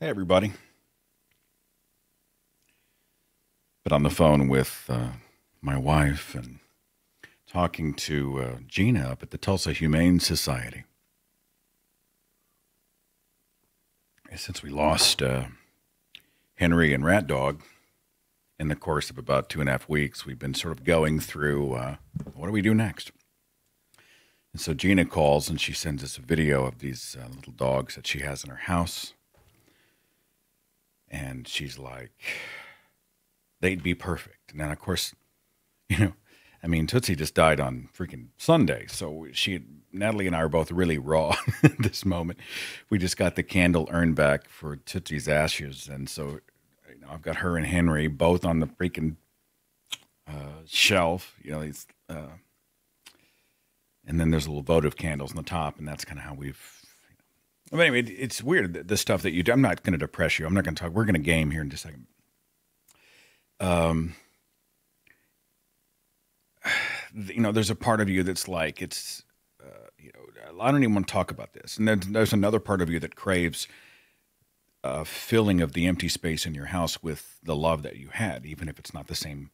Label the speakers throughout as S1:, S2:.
S1: Hey, everybody. Been on the phone with uh, my wife and talking to uh, Gina up at the Tulsa Humane Society. Since we lost uh, Henry and Rat Dog in the course of about two and a half weeks, we've been sort of going through uh, what do we do next? And so Gina calls and she sends us a video of these uh, little dogs that she has in her house. And she's like, they'd be perfect. And then, of course, you know, I mean, Tootsie just died on freaking Sunday. So she, Natalie and I are both really raw at this moment. We just got the candle urn back for Tootsie's ashes. And so, you know, I've got her and Henry both on the freaking uh, shelf, you know, these, uh, and then there's a little votive candles on the top. And that's kind of how we've, but anyway, it's weird the stuff that you do. I'm not going to depress you. I'm not going to talk. We're going to game here in just a second. Um, you know, there's a part of you that's like, it's, uh, you know, I don't even want to talk about this. And then there's another part of you that craves a filling of the empty space in your house with the love that you had, even if it's not the same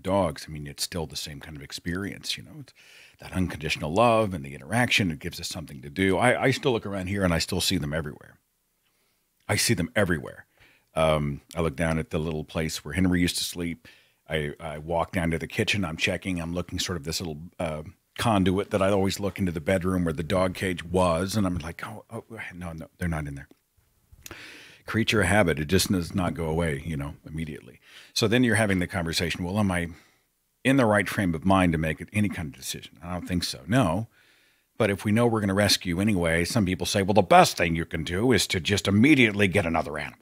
S1: dogs. I mean, it's still the same kind of experience, you know, it's that unconditional love and the interaction. It gives us something to do. I, I still look around here and I still see them everywhere. I see them everywhere. Um, I look down at the little place where Henry used to sleep. I, I walk down to the kitchen. I'm checking. I'm looking sort of this little uh, conduit that I always look into the bedroom where the dog cage was, and I'm like, oh, oh no, no, they're not in there. Creature habit. It just does not go away, you know, immediately. So then you're having the conversation. Well, am I in the right frame of mind to make any kind of decision? I don't think so. No. But if we know we're going to rescue anyway, some people say, well, the best thing you can do is to just immediately get another animal.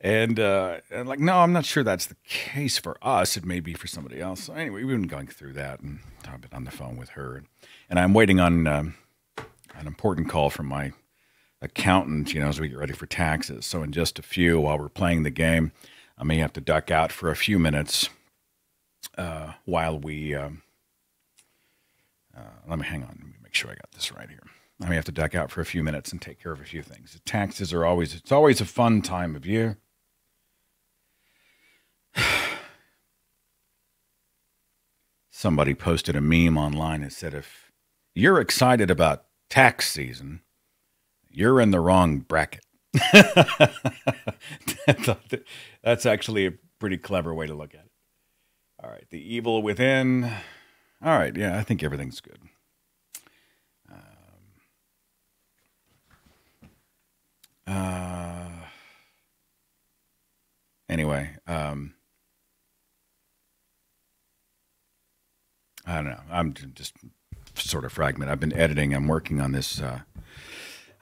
S1: And, uh, and like, no, I'm not sure that's the case for us. It may be for somebody else. So anyway, we've been going through that, and I've been on the phone with her, and, and I'm waiting on um, an important call from my accountant. You know, as we get ready for taxes. So in just a few, while we're playing the game, I may have to duck out for a few minutes uh, while we. Um, uh, let me hang on. Let me make sure I got this right here. I may have to duck out for a few minutes and take care of a few things. The taxes are always. It's always a fun time of year. Somebody posted a meme online and said, if you're excited about tax season, you're in the wrong bracket. That's actually a pretty clever way to look at it. All right, the evil within. All right, yeah, I think everything's good. Um, uh, anyway, um, I don't know. I'm just sort of fragment. I've been editing. I'm working on this. Uh,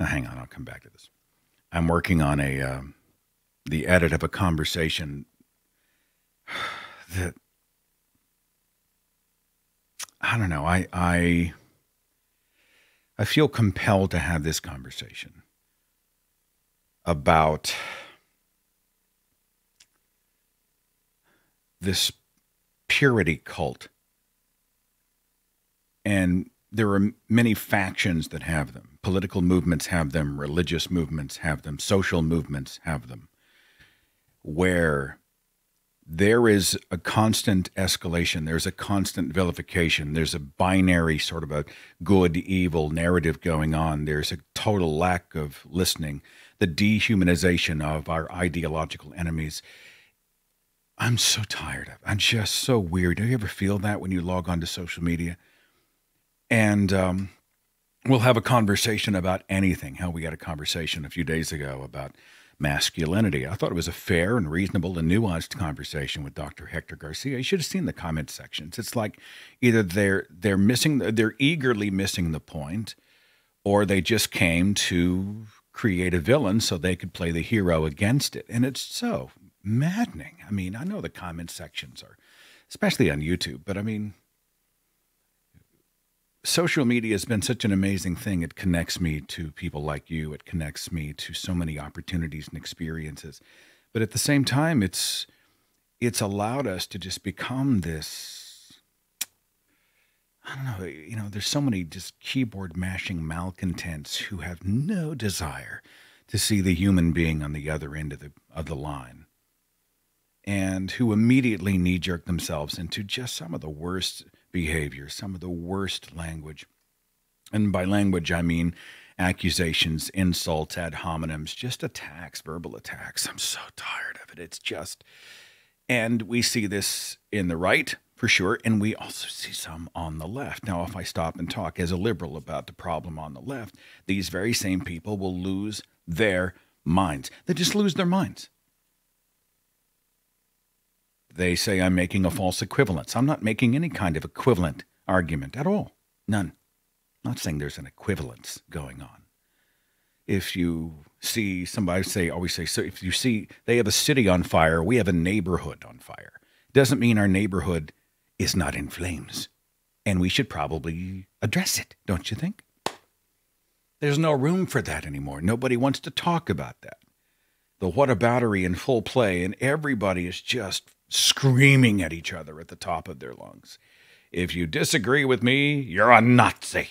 S1: uh, hang on, I'll come back to this. I'm working on a uh, the edit of a conversation that I don't know. I I I feel compelled to have this conversation about this purity cult and there are many factions that have them. Political movements have them, religious movements have them, social movements have them, where there is a constant escalation, there's a constant vilification, there's a binary sort of a good evil narrative going on, there's a total lack of listening, the dehumanization of our ideological enemies. I'm so tired of. I'm just so weird. Do you ever feel that when you log on to social media? and um, we'll have a conversation about anything. How we had a conversation a few days ago about masculinity. I thought it was a fair and reasonable and nuanced conversation with Dr. Hector Garcia. You should have seen the comment sections. It's like either they're they're missing they're eagerly missing the point, or they just came to create a villain so they could play the hero against it. And it's so maddening. I mean, I know the comment sections are especially on YouTube, but I mean, social media has been such an amazing thing. It connects me to people like you. It connects me to so many opportunities and experiences. But at the same time, it's it's allowed us to just become this I don't know, you know, there's so many just keyboard mashing malcontents who have no desire to see the human being on the other end of the of the line and who immediately knee jerk themselves into just some of the worst behavior, some of the worst language. And by language, I mean accusations, insults, ad hominems, just attacks, verbal attacks. I'm so tired of it. It's just, and we see this in the right for sure, and we also see some on the left. Now, if I stop and talk as a liberal about the problem on the left, these very same people will lose their minds. They just lose their minds. They say I'm making a false equivalence. I'm not making any kind of equivalent argument at all. None. Not saying there's an equivalence going on. If you see somebody say, always say, so if you see they have a city on fire, we have a neighborhood on fire. Doesn't mean our neighborhood is not in flames. And we should probably address it, don't you think? There's no room for that anymore. Nobody wants to talk about that. The whataboutery in full play, and everybody is just screaming at each other at the top of their lungs. If you disagree with me, you're a Nazi.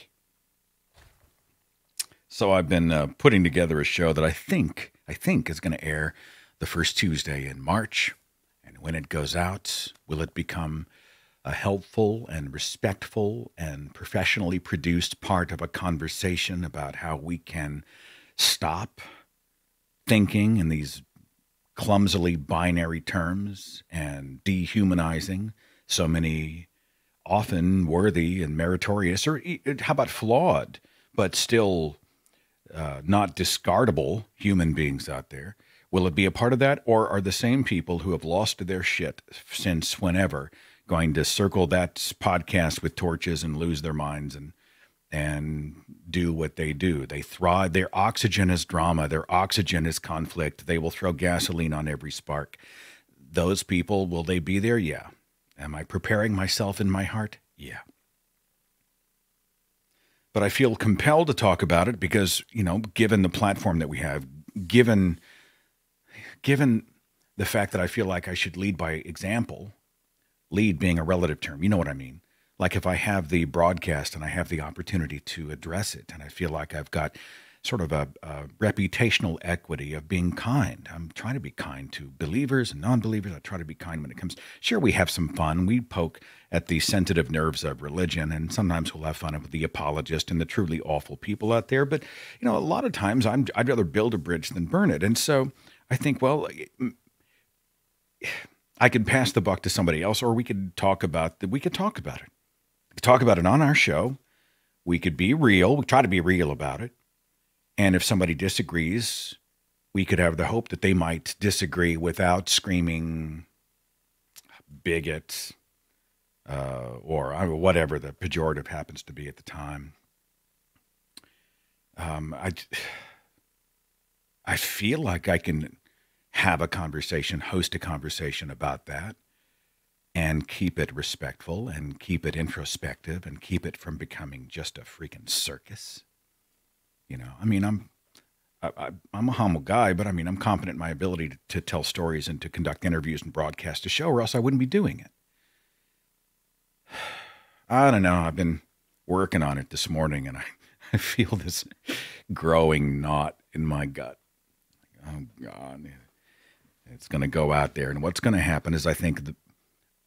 S1: So I've been uh, putting together a show that I think I think is going to air the first Tuesday in March. And when it goes out, will it become a helpful and respectful and professionally produced part of a conversation about how we can stop thinking in these clumsily binary terms and dehumanizing so many often worthy and meritorious, or how about flawed, but still uh, not discardable human beings out there? Will it be a part of that, or are the same people who have lost their shit since whenever going to circle that podcast with torches and lose their minds and and do what they do. They thrive. Their oxygen is drama. Their oxygen is conflict. They will throw gasoline on every spark. Those people, will they be there? Yeah. Am I preparing myself in my heart? Yeah. But I feel compelled to talk about it because, you know, given the platform that we have, given given the fact that I feel like I should lead by example, lead being a relative term, you know what I mean like if I have the broadcast and I have the opportunity to address it, and I feel like I've got sort of a, a, reputational equity of being kind. I'm trying to be kind to believers and non-believers. I try to be kind when it comes. Sure, we have some fun. We poke at the sensitive nerves of religion, and sometimes we'll have fun with the apologist and the truly awful people out there. But you know, a lot of times I'm, I'd rather build a bridge than burn it. And so I think, well. I could pass the buck to somebody else, or we could talk about that. We could talk about it talk about it on our show. We could be real. We try to be real about it. And if somebody disagrees, we could have the hope that they might disagree without screaming bigot uh, or whatever the pejorative happens to be at the time. Um, I, I feel like I can have a conversation, host a conversation about that and keep it respectful and keep it introspective and keep it from becoming just a freaking circus. You know, I mean, I'm I, am a humble guy, but I mean, I'm confident in my ability to, to, tell stories and to conduct interviews and broadcast a show, or else I wouldn't be doing it. I don't know. I've been working on it this morning, and I, I feel this growing knot in my gut. Oh God, it's going to go out there, and what's going to happen is I think the,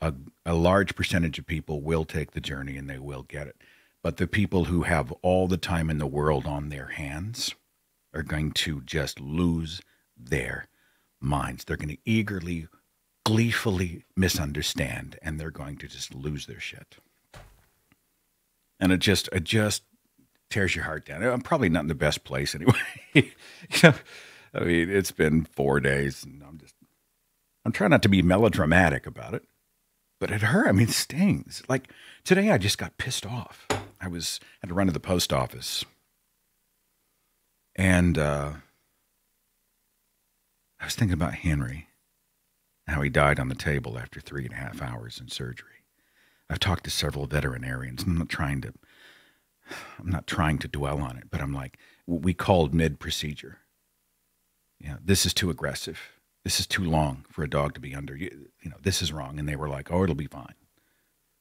S1: a, a large percentage of people will take the journey and they will get it. But the people who have all the time in the world on their hands are going to just lose their minds. They're going to eagerly, gleefully misunderstand, and they're going to just lose their shit. And it just, it just tears your heart down. I'm probably not in the best place anyway. you know, I mean, it's been four days, and I'm just, I'm trying not to be melodramatic about it but it hurt. I mean, it stings. Like today, I just got pissed off. I was had to run to the post office, and uh, I was thinking about Henry, how he died on the table after three and a half hours in surgery. I've talked to several veterinarians. I'm not trying to. I'm not trying to dwell on it, but I'm like, we called mid procedure. Yeah, this is too aggressive this is too long for a dog to be under. You, you know, this is wrong. And they were like, oh, it'll be fine.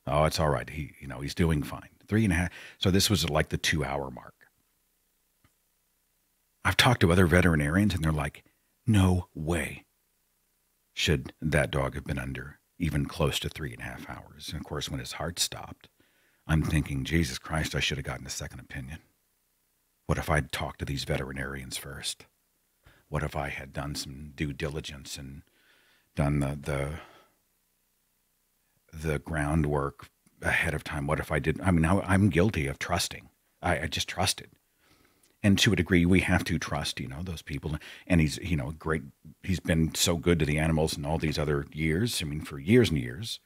S1: Oh, it's all right. He, you know, he's doing fine. Three and a half. So this was like the two hour mark. I've talked to other veterinarians and they're like, no way should that dog have been under even close to three and a half hours. And of course, when his heart stopped, I'm thinking, Jesus Christ, I should have gotten a second opinion. What if I'd talked to these veterinarians first? What if I had done some due diligence and done the the the groundwork ahead of time? What if I did? I mean, I'm guilty of trusting. I, I just trusted and to a degree we have to trust you know those people and he's you know great he's been so good to the animals in all these other years i mean for years and years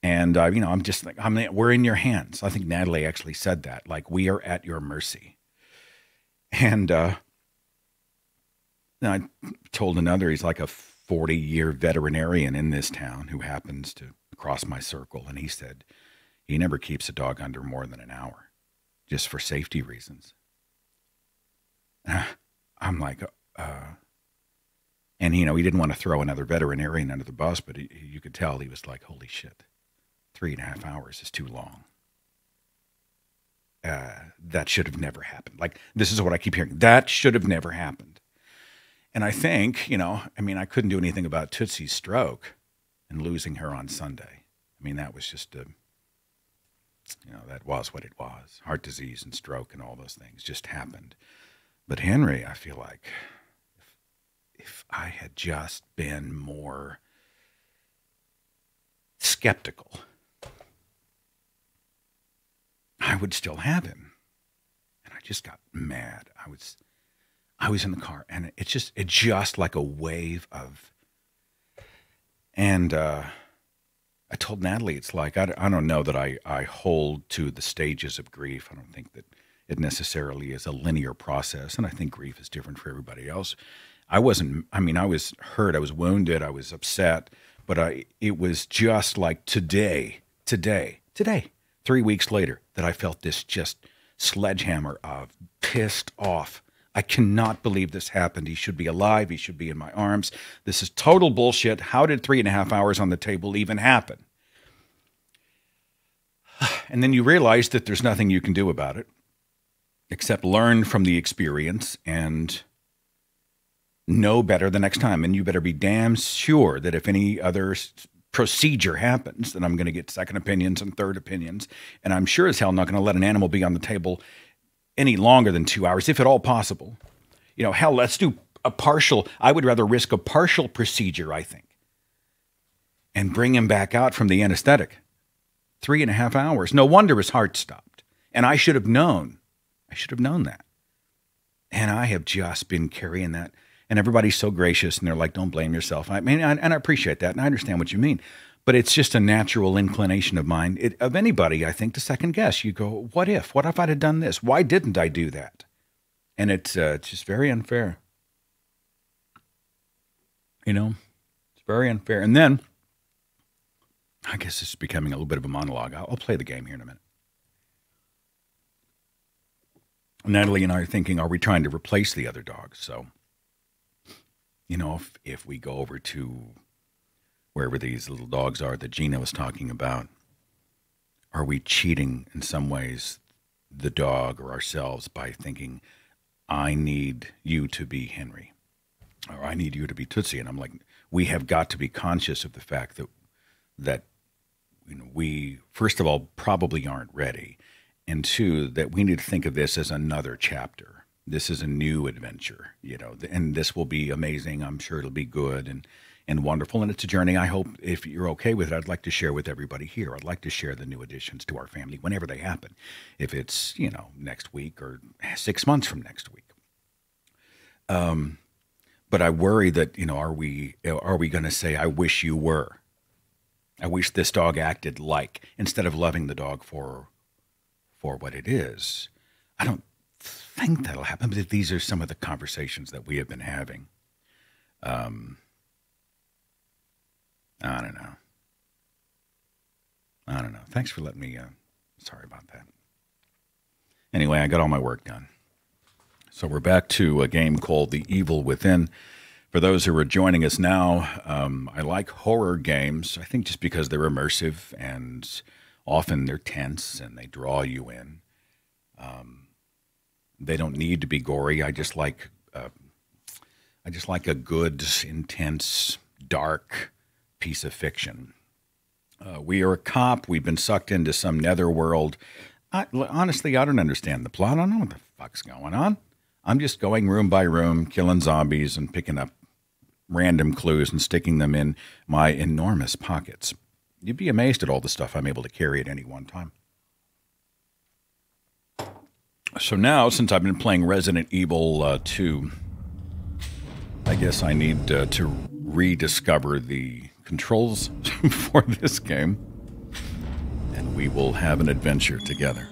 S1: and uh, you know i'm just like i'm we're in your hands i think natalie actually said that like we are at your mercy and uh i told another he's like a 40 year veterinarian in this town who happens to cross my circle and he said he never keeps a dog under more than an hour just for safety reasons I'm like, uh, and you know, he didn't want to throw another veterinarian under the bus, but he, you could tell he was like, holy shit, three and a half hours is too long. Uh, that should have never happened. Like, this is what I keep hearing. That should have never happened. And I think, you know, I mean, I couldn't do anything about Tootsie's stroke and losing her on Sunday. I mean, that was just a, you know, that was what it was. Heart disease and stroke and all those things just happened. But Henry, I feel like if, if I had just been more skeptical, I would still have him. And I just got mad. I was I was in the car and it's just it just like a wave of and uh I told Natalie it's like I, I don't know that I I hold to the stages of grief. I don't think that it necessarily is a linear process. And I think grief is different for everybody else. I wasn't, I mean, I was hurt, I was wounded, I was upset, but I, it was just like today, today, today, three weeks later, that I felt this just sledgehammer of pissed off. I cannot believe this happened. He should be alive. He should be in my arms. This is total bullshit. How did three and a half hours on the table even happen? And then you realize that there's nothing you can do about it except learn from the experience and know better the next time. And you better be damn sure that if any other procedure happens, that I'm going to get second opinions and third opinions. And I'm sure as hell not going to let an animal be on the table any longer than two hours, if at all possible. You know, hell, let's do a partial. I would rather risk a partial procedure, I think, and bring him back out from the anesthetic. Three and a half hours. No wonder his heart stopped. And I should have known I should have known that. And I have just been carrying that. And everybody's so gracious and they're like, don't blame yourself. I mean, and I appreciate that and I understand what you mean. But it's just a natural inclination of mine, it, of anybody, I think, to second guess. You go, what if? What if I'd have done this? Why didn't I do that? And it's, uh, it's just very unfair. You know, it's very unfair. And then, I guess it's becoming a little bit of a monologue. I'll, I'll play the game here in a minute. Natalie and I are thinking, are we trying to replace the other dogs? So, you know, if, if we go over to wherever these little dogs are that Gina was talking about, are we cheating in some ways the dog or ourselves by thinking, I need you to be Henry or I need you to be Tootsie? And I'm like, we have got to be conscious of the fact that, that, you know, we, first of all, probably aren't ready and two that we need to think of this as another chapter this is a new adventure you know and this will be amazing i'm sure it'll be good and and wonderful and it's a journey i hope if you're okay with it i'd like to share with everybody here i'd like to share the new additions to our family whenever they happen if it's you know next week or six months from next week um but i worry that you know are we are we going to say i wish you were i wish this dog acted like instead of loving the dog for for what it is. I don't think that'll happen, but these are some of the conversations that we have been having. Um, I don't know. I don't know. Thanks for letting me. Uh, sorry about that. Anyway, I got all my work done. So we're back to a game called The Evil Within. For those who are joining us now, um, I like horror games. I think just because they're immersive and often they're tense and they draw you in. Um, They don't need to be gory. I just like uh, I just like a good, intense, dark piece of fiction. Uh, we are a cop. We've been sucked into some netherworld. I, honestly, I don't understand the plot. I don't know what the fuck's going on. I'm just going room by room, killing zombies and picking up random clues and sticking them in my enormous pockets. You'd be amazed at all the stuff I'm able to carry at any one time. So now, since I've been playing Resident Evil uh, 2, I guess I need uh, to rediscover the controls for this game, and we will have an adventure together.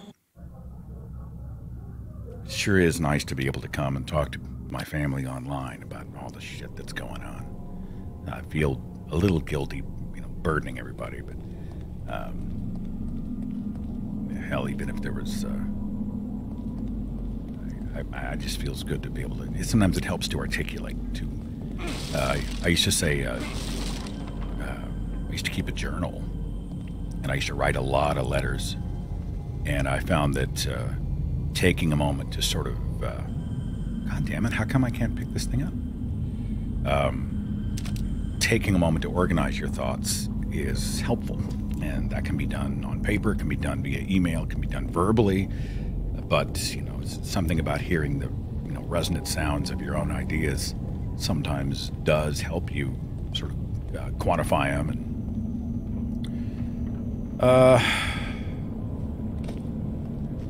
S1: Sure is nice to be able to come and talk to my family online about all the shit that's going on. I feel a little guilty, you know, burdening everybody, but um, hell, even if there was. Uh, I, I, just feels good to be able to. Sometimes it helps to articulate. To uh, I used to say, uh, I used to keep a journal, and I used to write a lot of letters, and I found that uh, taking a moment to sort of, uh, God damn it, how come I can't pick this thing up? Um, taking a moment to organize your thoughts is helpful, and that can be done on paper, it can be done via email, it can be done verbally, but you know something about hearing the you know resonant sounds of your own ideas sometimes does help you sort of uh, quantify them and uh,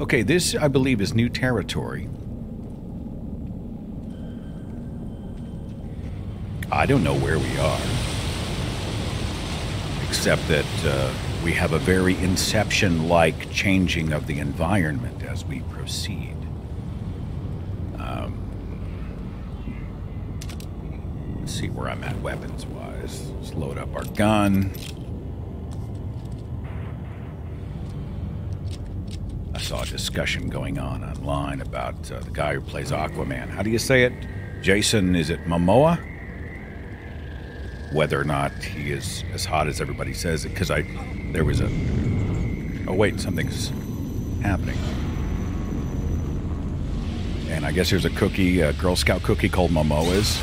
S1: okay this i believe is new territory i don't know where we are except that uh, we have a very inception like changing of the environment as we proceed see where I'm at weapons wise. Let's load up our gun. I saw a discussion going on online about uh, the guy who plays Aquaman. How do you say it? Jason, is it Momoa? Whether or not he is as hot as everybody says it, because I, there was a. Oh wait, something's happening. And I guess there's a cookie, a Girl Scout cookie called Momoa's.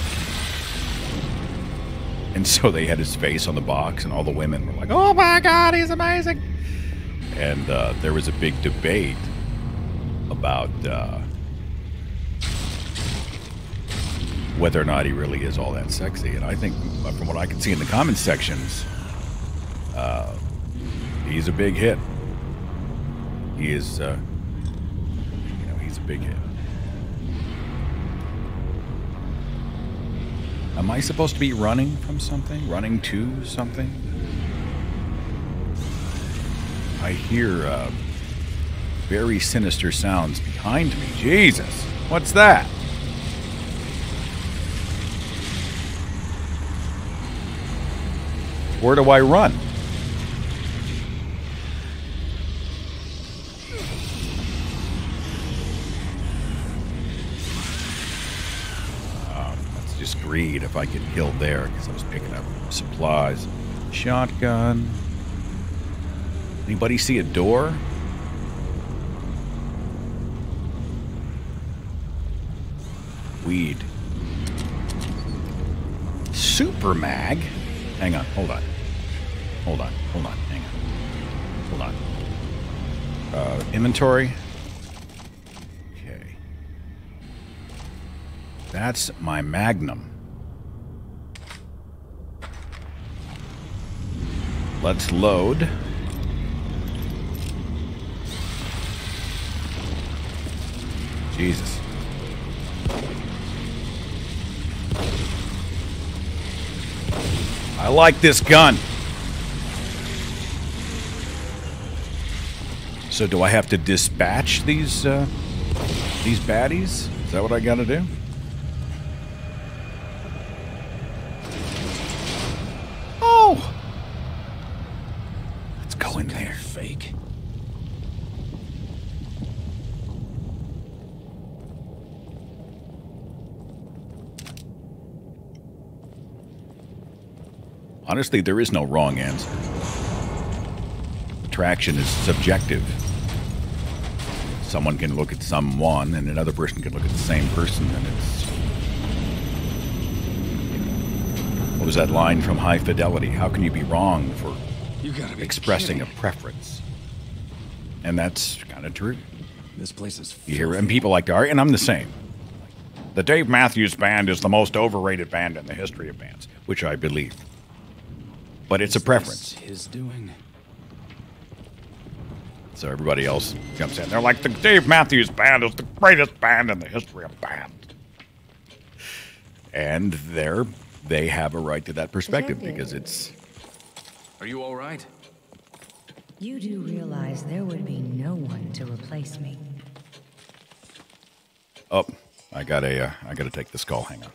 S1: And so they had his face on the box, and all the women were like, "Oh my God, he's amazing!" And uh, there was a big debate about uh, whether or not he really is all that sexy. And I think, uh, from what I can see in the comment sections, uh, he's a big hit. He is, uh, you know, he's a big hit. Am I supposed to be running from something? Running to something? I hear uh, very sinister sounds behind me. Jesus, what's that? Where do I run? Um, that's just greed if I get killed there because I was picking up supplies. Shotgun. Anybody see a door? Weed. Super mag? Hang on, hold on. Hold on, hold on, hang on. Hold on. Uh, inventory. Okay. That's my magnum. Let's load. Jesus. I like this gun. So do I have to dispatch these uh, these baddies? Is that what I got to do? Honestly, there is no wrong answer. Attraction is subjective. someone can look at someone and another person can look at the same person and it's what was that line from high fidelity how can you be wrong for
S2: You gotta be
S1: expressing a preference and that's kind of true
S2: This place is.
S1: you hear and people like to argue and i'm the same the dave matthews band is the most overrated band in the history of bands which i believe but it's a preference
S2: His doing.
S1: So everybody else jumps in. They're like, the Dave Matthews Band is the greatest band in the history of bands. And they're, they have a right to that perspective because it's,
S2: Are you all right?
S3: You do realize there would be no one to replace me.
S1: oh, I got a, uh, I got to take this call. Hang on.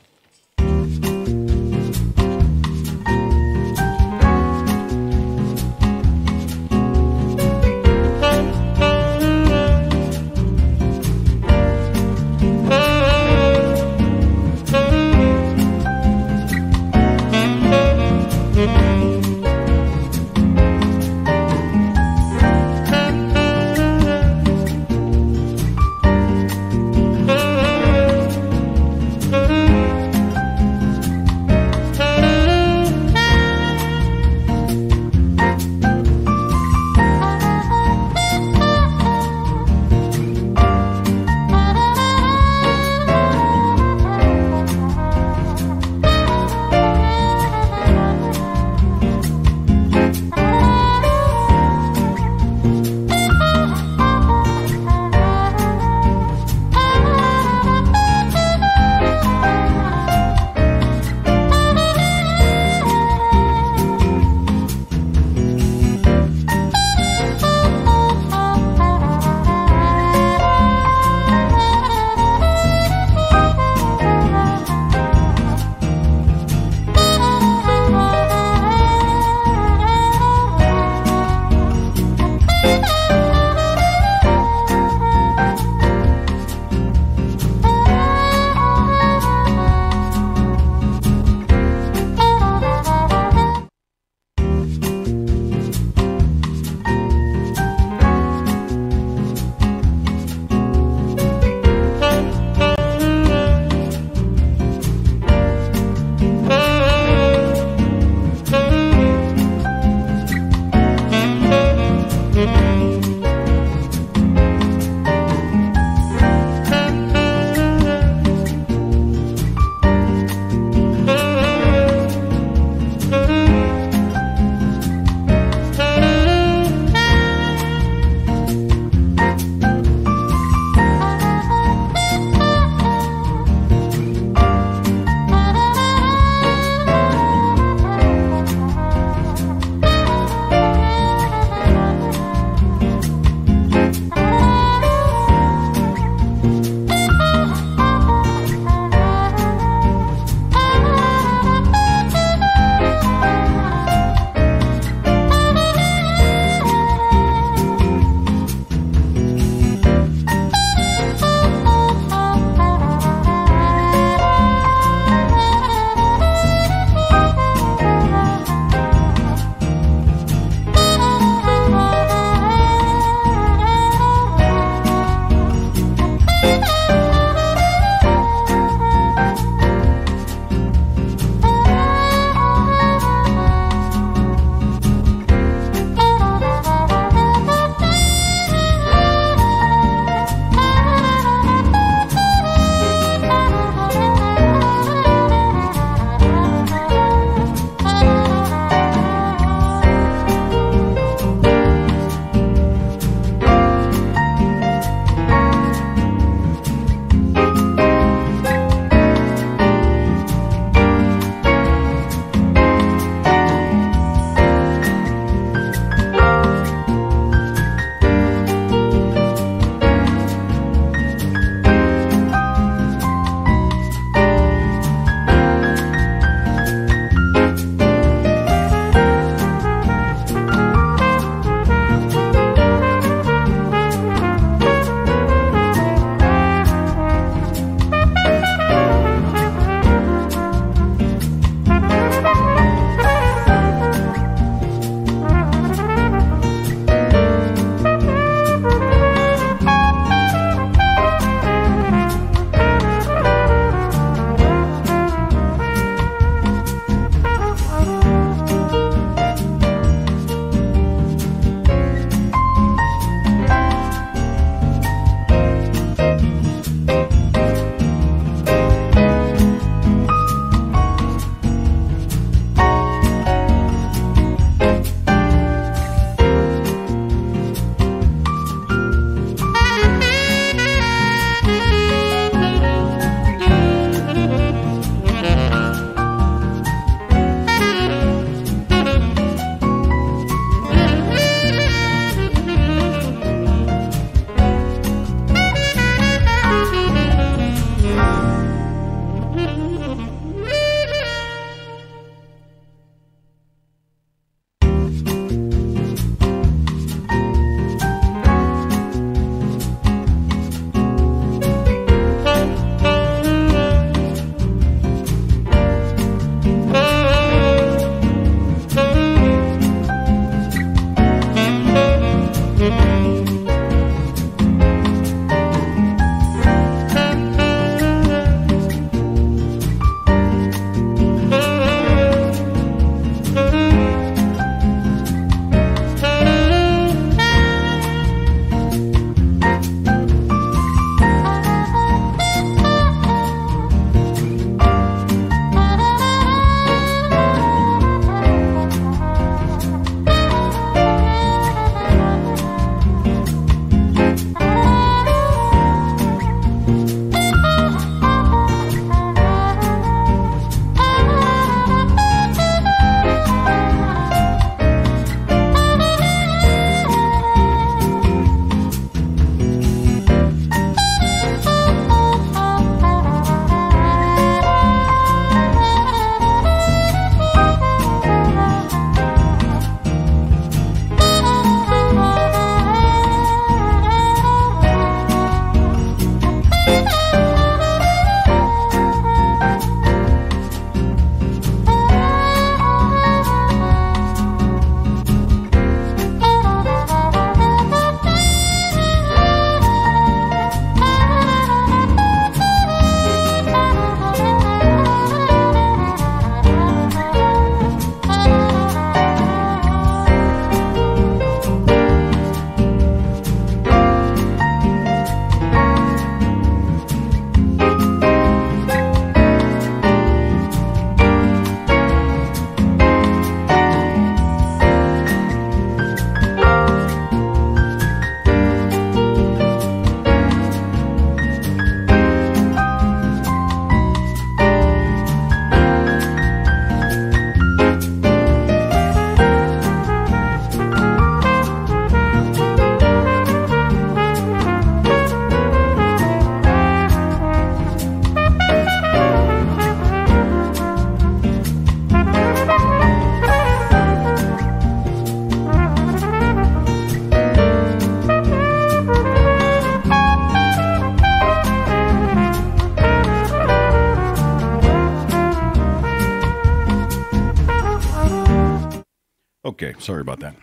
S1: Sorry about that.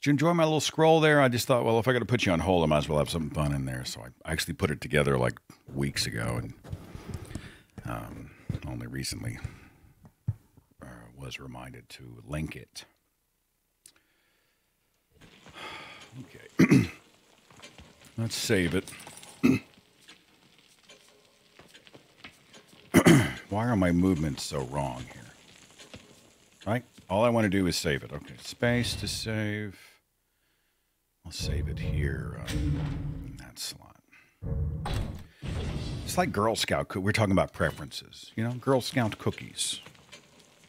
S1: Did you enjoy my little scroll there? I just thought, well, if I got to put you on hold, I might as well have something fun in there. So I actually put it together like weeks ago, and um, only recently uh, was reminded to link it. Okay, let's save it. Why are my movements so wrong here? Right? All I want to do is save it. Okay, space to save. I'll save it here in that slot. It's like Girl Scout. We're talking about preferences. You know, Girl Scout cookies.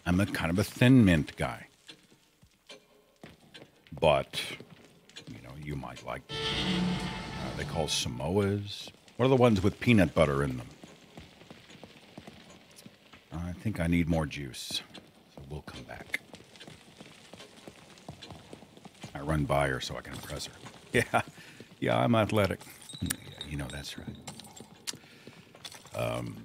S1: I'm a kind of a thin mint guy, but you know, you might like. Uh, they call Samoas. What are the ones with peanut butter in them? I think I need more juice, so we'll come back. I run by her so I can impress her. Yeah, yeah, I'm athletic. Yeah, you know that's right. Um,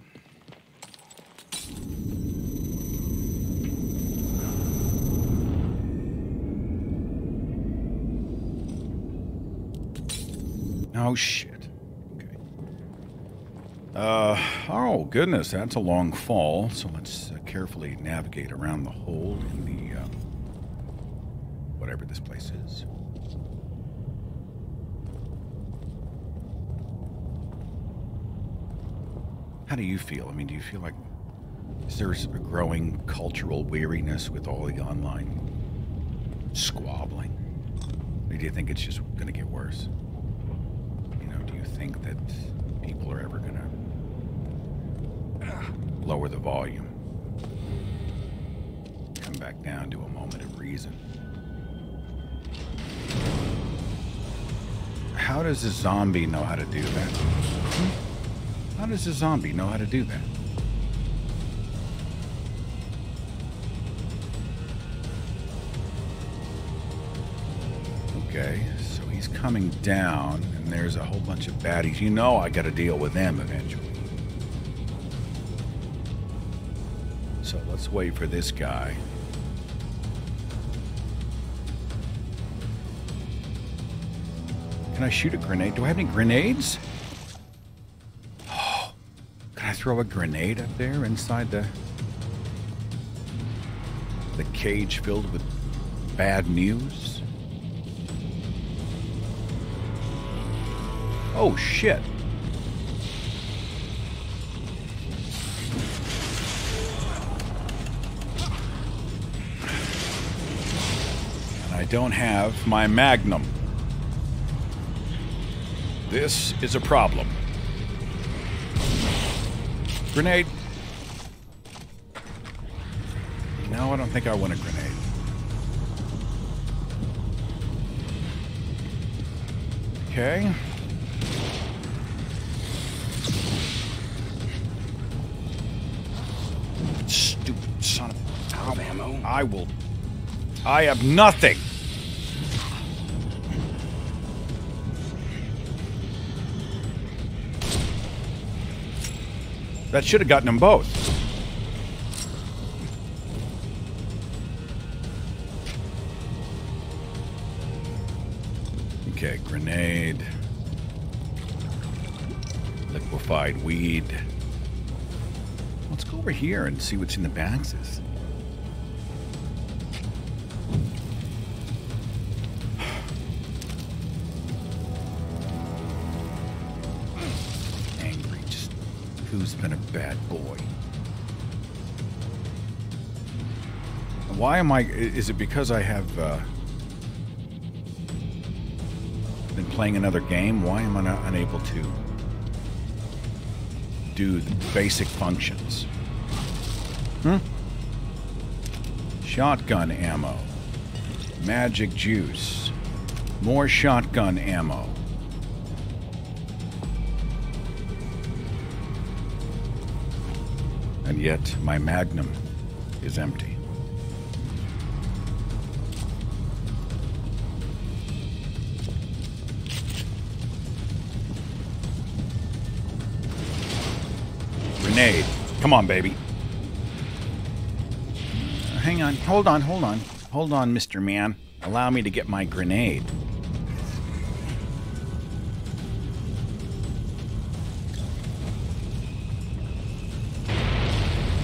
S1: oh shit. Uh, oh goodness, that's a long fall. So let's uh, carefully navigate around the hole in the uh, whatever this place is. How do you feel? I mean, do you feel like is there a growing cultural weariness with all the online squabbling? Or do you think it's just going to get worse? You know, do you think that people are ever going to lower the volume? Come back down to a moment of reason? How does a zombie know how to do that? Hmm? How does a zombie know how to do that? Okay, so he's coming down, and there's a whole bunch of baddies. You know I gotta deal with them eventually. So let's wait for this guy. Can I shoot a grenade? Do I have any grenades? Oh, can I throw a grenade up there inside the the cage filled with bad news? Oh shit. Don't have my magnum. This is a problem. Grenade. No, I don't think I want a grenade. Okay. Stupid son of
S2: ammo.
S1: I will. I have nothing. That should have gotten them both. Okay, grenade. Liquefied weed. Let's go over here and see what's in the boxes. Who's been a bad boy? Why am I? Is it because I have uh, been playing another game? Why am I not unable to do the basic functions? Hmm? Shotgun ammo. Magic juice. More shotgun ammo. Yet my magnum is empty. grenade. Come on, baby. Hang on. Hold on, hold on. Hold on, Mr. Man. Allow me to get my grenade.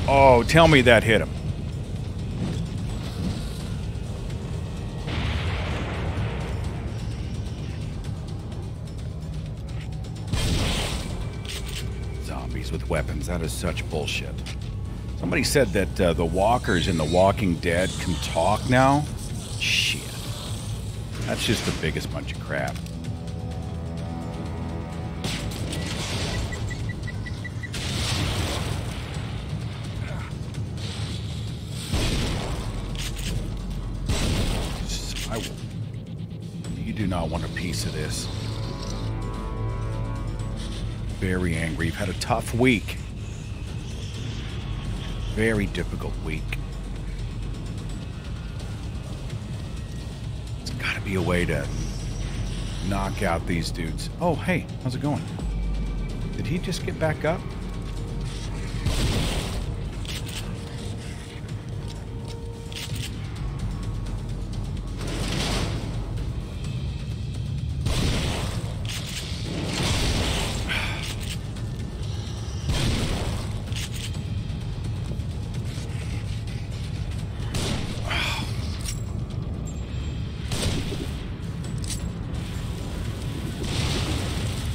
S1: Oh, tell me that hit him. Zombies with weapons. That is such bullshit. Somebody said that uh, the walkers in The Walking Dead can talk now. Shit. That's just the biggest bunch of crap. This. Very angry. You've had a tough week. Very difficult week. It's got to be a way to knock out these dudes. Oh, hey, how's it going? Did he just get back up?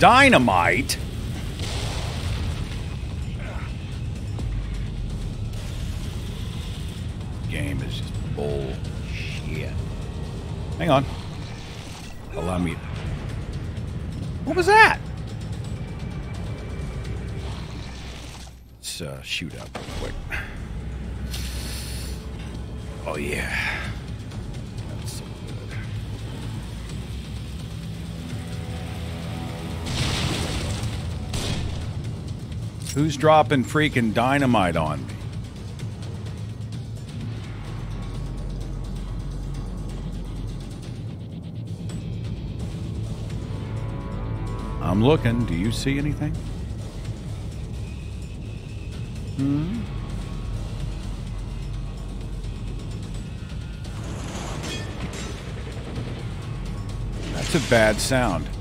S1: Dynamite? Game is just bullshit. Hang on. Who's dropping freaking dynamite on me? I'm looking. Do you see anything? Hmm? That's a bad sound.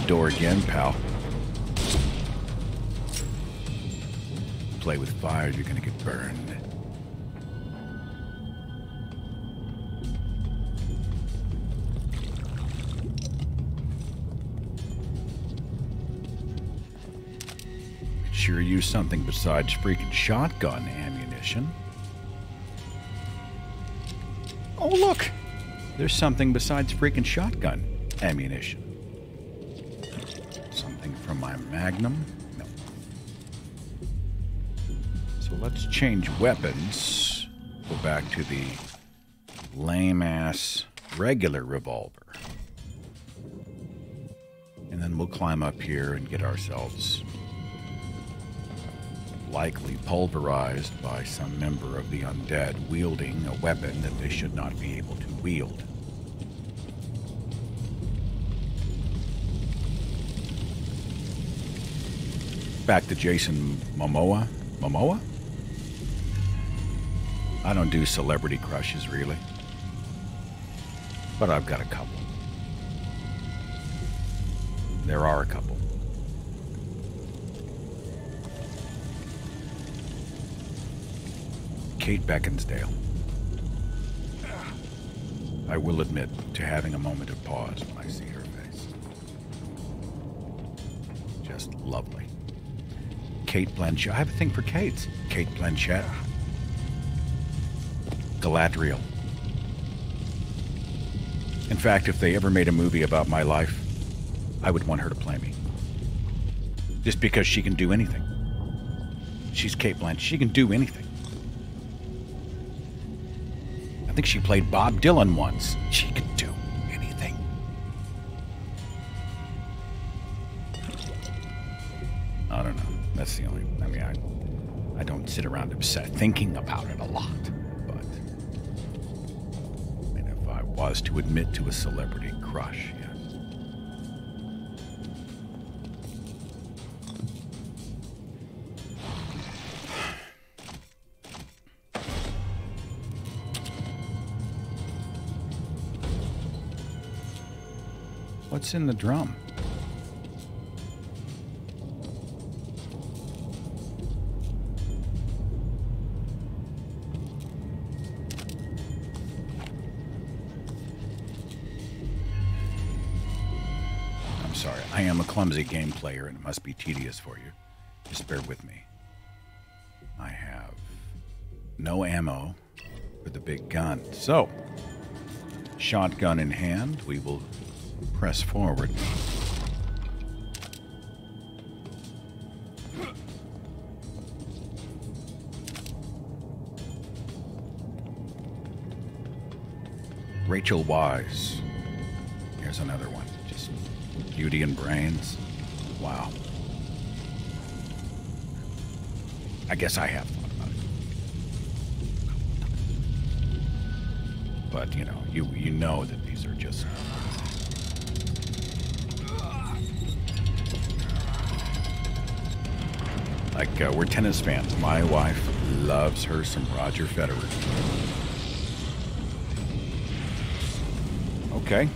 S1: That door again, pal. Play with fire, you're gonna get burned. Sure use something besides freaking shotgun ammunition. Oh, look! There's something besides freaking shotgun ammunition. Magnum? No. So let's change weapons. Go back to the lame ass regular revolver. And then we'll climb up here and get ourselves likely pulverized by some member of the undead wielding a weapon that they should not be able to wield. Back to Jason Momoa. Momoa? I don't do celebrity crushes, really. But I've got a couple. There are a couple. Kate Beckinsale. I will admit to having a moment of pause when I see her face. Just lovely. Cate Blanchett. I have a thing for Kate. Cate Blanchett. Galadriel. In fact, if they ever made a movie about my life, I would want her to play me. Just because she can do anything. She's Cate Blanchett. She can do anything. I think she played Bob Dylan once. She could do I, don't sit around upset thinking about it a lot. But mean, if I was to admit to a celebrity crush. Yes. What's in the drum? I am a clumsy game player and it must be tedious for you. Just bear with me. I have no ammo for the big gun. So, shotgun in hand, we will press forward. Rachel Weisz. Here's another one. Beauty and brains. Wow. I guess I have thought about it. But, you know, you you know that these are just like uh, we're tennis fans. My wife loves her some Roger Federer. Okay.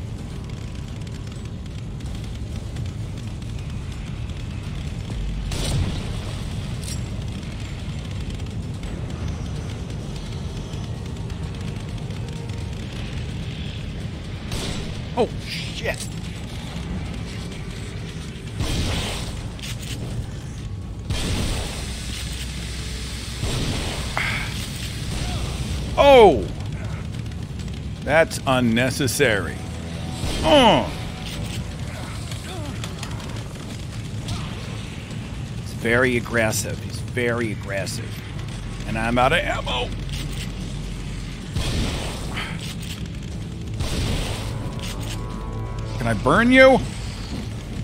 S1: That's unnecessary. Oh! It's very aggressive. He's very aggressive. And I'm out of ammo. Can I burn you?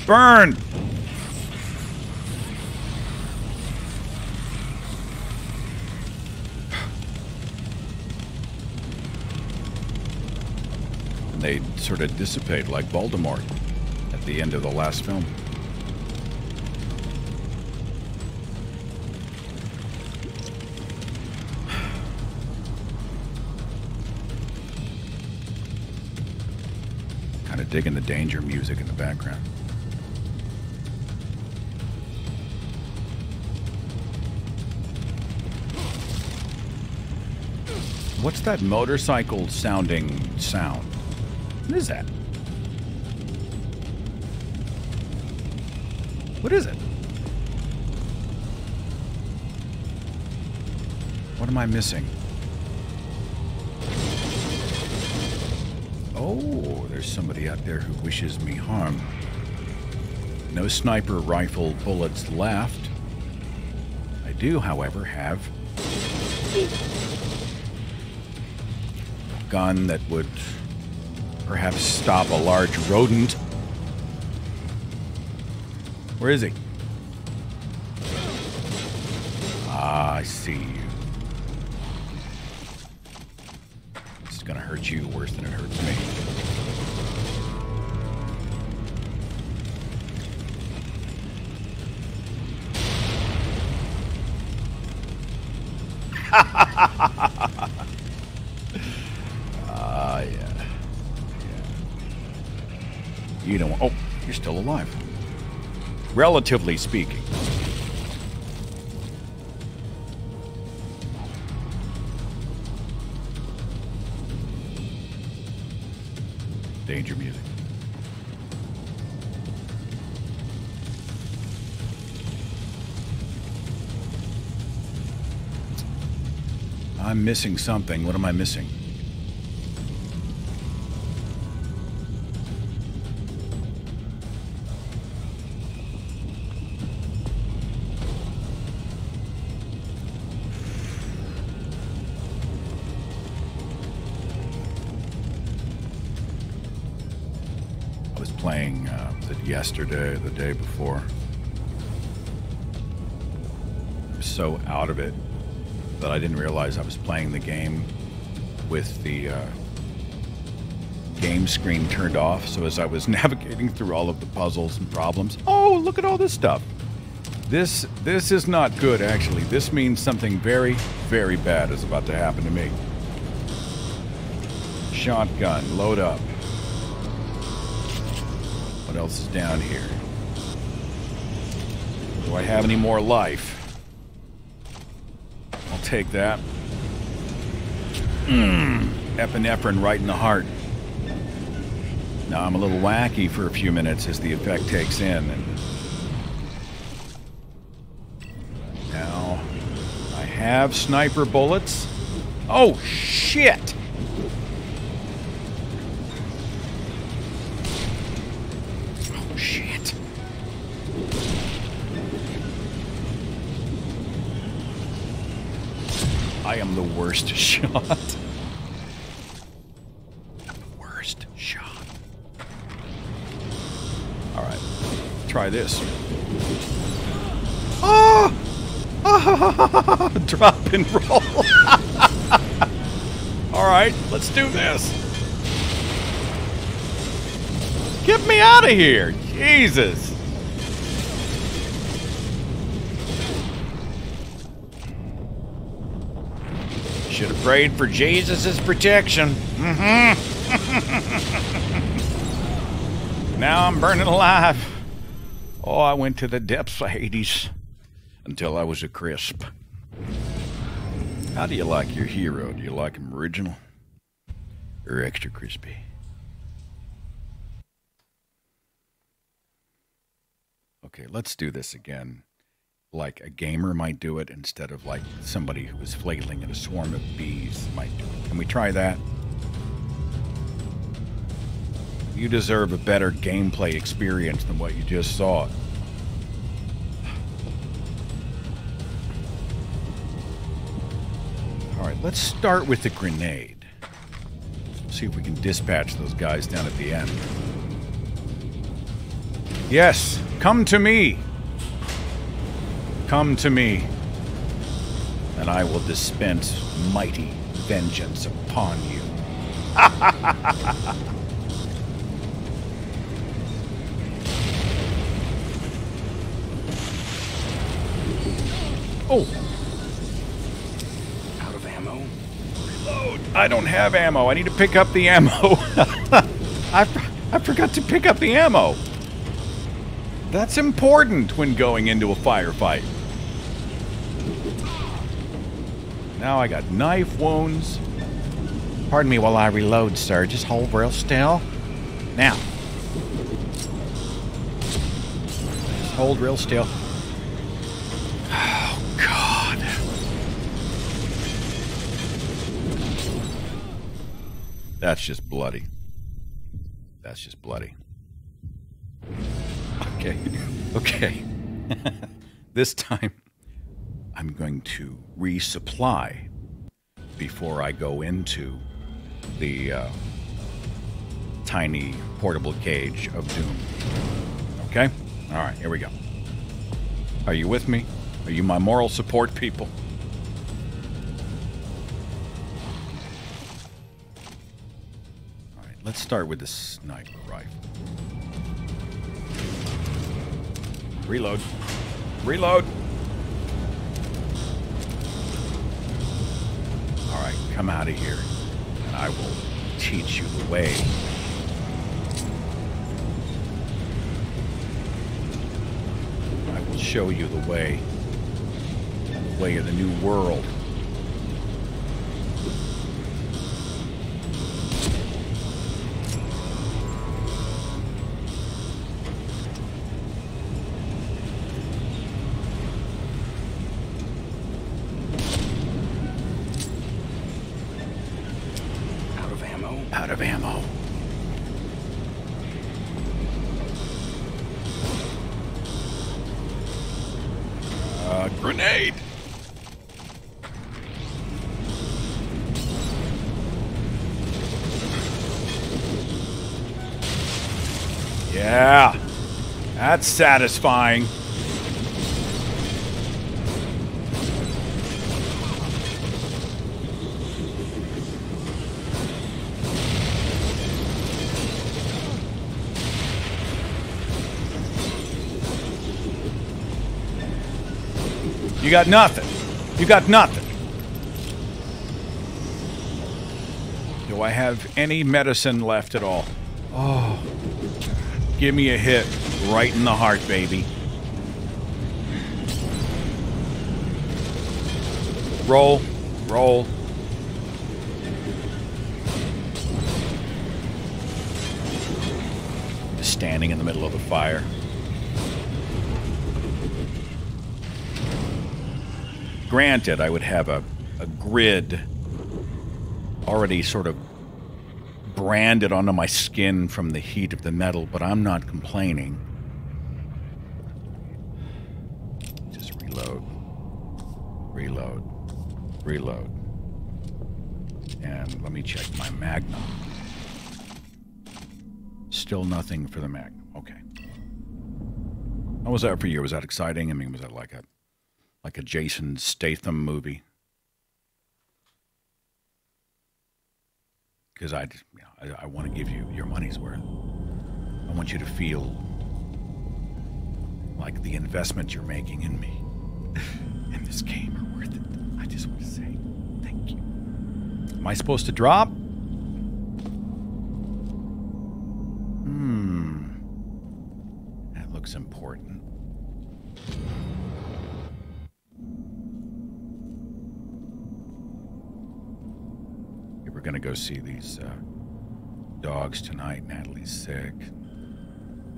S1: Burn! and they sort of dissipate like Voldemort at the end of the last film. Kind of digging the danger music in the background. What's that motorcycle sounding sound? What is that? What is it? What am I missing? Oh, there's somebody out there who wishes me harm. No sniper rifle bullets left. I do, however, have a gun that would perhaps stop a large rodent. Where is he? Ah, I see you. This is gonna hurt you worse than it hurts me. Relatively speaking. Danger music. I'm missing something. What am I missing? Yesterday, the day before. I was so out of it that I didn't realize I was playing the game with the uh, game screen turned off. So as I was navigating through all of the puzzles and problems, oh, look at all this stuff. This this is not good actually. This means something very very bad is about to happen to me. Shotgun, load up. Else is down here? Do I have any more life? I'll take that. Mmm. Epinephrine right in the heart. Now I'm a little wacky for a few minutes as the effect takes in. And now I have sniper bullets. Oh, shit! The worst shot. I'm the worst shot. All right, try this. Oh! Drop and roll. All right, let's do this. Get me out of here. Jesus. Should have prayed for Jesus' protection. Mm-hmm. now I'm burning alive. Oh, I went to the depths of Hades until I was a crisp. How do you like your hero? Do you like him original or extra crispy? Okay, let's do this again. Like a gamer might do it instead of like somebody who is flailing in a swarm of bees might do it. Can we try that? You deserve a better gameplay experience than what you just saw. All right, let's start with the grenade. See if we can dispatch those guys down at the end. Yes, come to me. Come to me, and I will dispense mighty vengeance upon you. oh,
S2: Out of ammo?
S1: reload. I don't have ammo. I need to pick up the ammo. I, I forgot to pick up the ammo. That's important when going into a firefight. Now I got knife wounds. Pardon me while I reload, sir. Just hold real still. Now. Just hold real still. Oh, God. That's just bloody. That's just bloody. Okay. Okay. this time, I'm going to resupply before I go into the uh, tiny portable cage of doom. Okay? All right, here we go. Are you with me? Are you my moral support people? All right, let's start with the sniper rifle. Reload. Reload. All right, come out of here, and I will teach you the way. I will show you the way. The way of the new world. satisfying. You got nothing. You got nothing. Do I have any medicine left at all? Oh, give me a hit right in the heart, baby. Roll. Roll. Just standing in the middle of the fire. Granted, I would have a, a grid already sort of branded onto my skin from the heat of the metal, but I'm not complaining. Just reload. Reload. Reload. And let me check my Magnum. Still nothing for the Magnum. Okay. How was that for you? Was that exciting? I mean, was that like a like a Jason Statham movie? Because I, you know, I, I want to give you your money's worth. I want you to feel like the investment you're making in me in this game are worth it. I just want to say thank you. Am I supposed to drop? Hmm. That looks important. We're going to go see these uh, dogs tonight. Natalie's sick.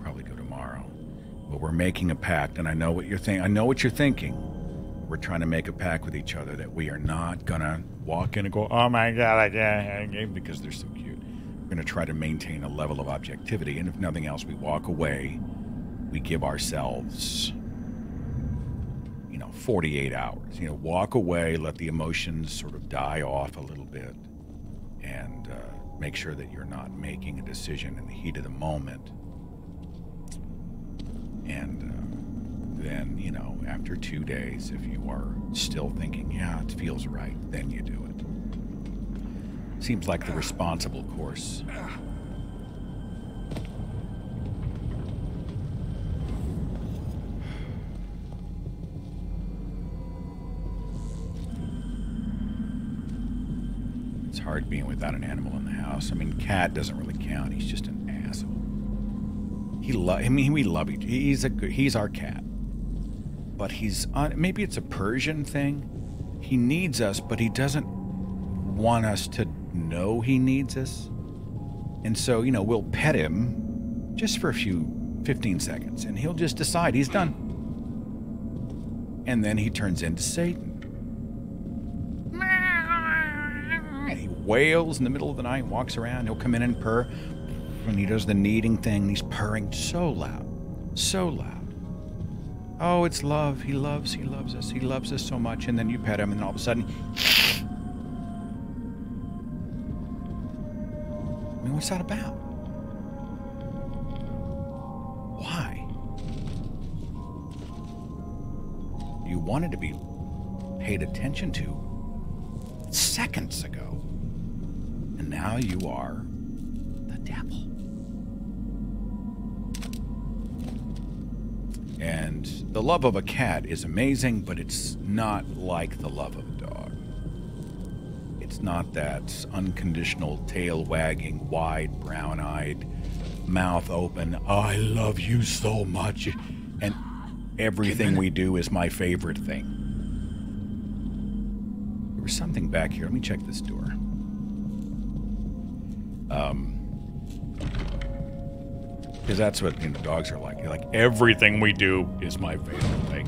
S1: Probably go tomorrow. But we're making a pact, and I know what you're thinking. I know what you're thinking. We're trying to make a pact with each other that we are not gonna walk in and go, "Oh my God, I can't," because they're so cute. We're gonna try to maintain a level of objectivity, and if nothing else, we walk away. We give ourselves, you know, 48 hours. You know, walk away, let the emotions sort of die off a little bit, and uh, make sure that you're not making a decision in the heat of the moment. And uh, then, you know, after two days, if you are still thinking, yeah, it feels right, then you do it. Seems like the responsible course. It's hard being without an animal in the house. I mean, cat doesn't really count. He's just an asshole. He love. I mean, we love each. He's a good. He's our cat. But he's on. Maybe it's a Persian thing. He needs us, but he doesn't want us to know he needs us. And so, you know, we'll pet him just for a few 15 seconds, and he'll just decide he's done. And then he turns into Satan. And he wails in the middle of the night, walks around. He'll come in and purr. When he does the kneading thing, he's purring so loud, so loud. Oh, it's love. He loves, he loves us. He loves us so much. And then you pet him, and all of a sudden, I mean, what's that about? Why? You wanted to be paid attention to seconds ago. And now you are And the love of a cat is amazing, but it's not like the love of a dog. It's not that unconditional tail wagging, wide, brown eyed, mouth open, I love you so much, and everything we do is my favorite thing. There was something back here. Let me check this door. Um, because that's what you know, dogs are like. Like everything we do is my favorite thing,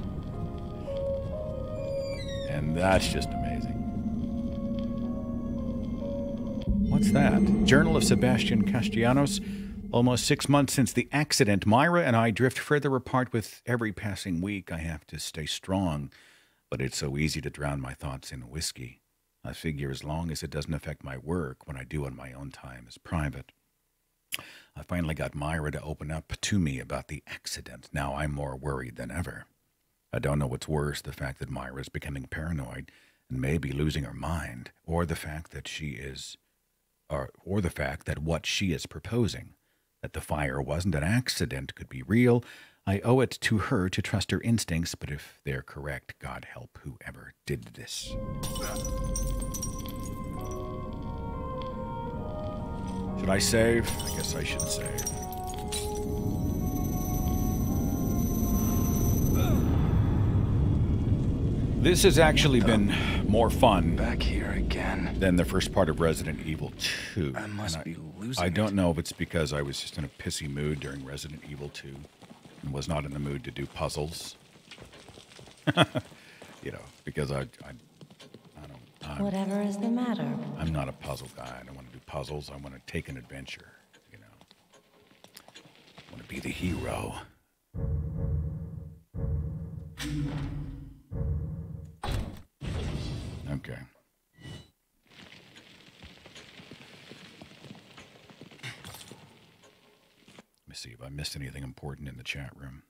S1: and that's just amazing. What's that? Journal of Sebastian Castellanos. Almost six months since the accident, Myra and I drift further apart with every passing week. I have to stay strong, but it's so easy to drown my thoughts in whiskey. I figure as long as it doesn't affect my work, when I do on my own time is private. I finally got Myra to open up to me about the accident. Now I'm more worried than ever. I don't know what's worse the fact that Myra is becoming paranoid and maybe losing her mind, or the fact that she is, or, or the fact that what she is proposing, that the fire wasn't an accident, could be real. I owe it to her to trust her instincts, but if they're correct, God help whoever did this. Should I save? I guess I should save. This has actually been more fun
S2: Back here again.
S1: than the first part of Resident Evil 2.
S2: I must
S1: And
S2: be losing
S1: I don't
S2: it.
S1: know if it's because I was just in a pissy mood during Resident Evil 2 and was not in the mood to do puzzles. you know, because I, I, I don't, I'm,
S3: Whatever is the matter?
S1: I'm not a puzzle guy. I don't want to do puzzles. I want to take an adventure. You know, I want to be the hero. Okay. Let me see if I missed anything important in the chat room.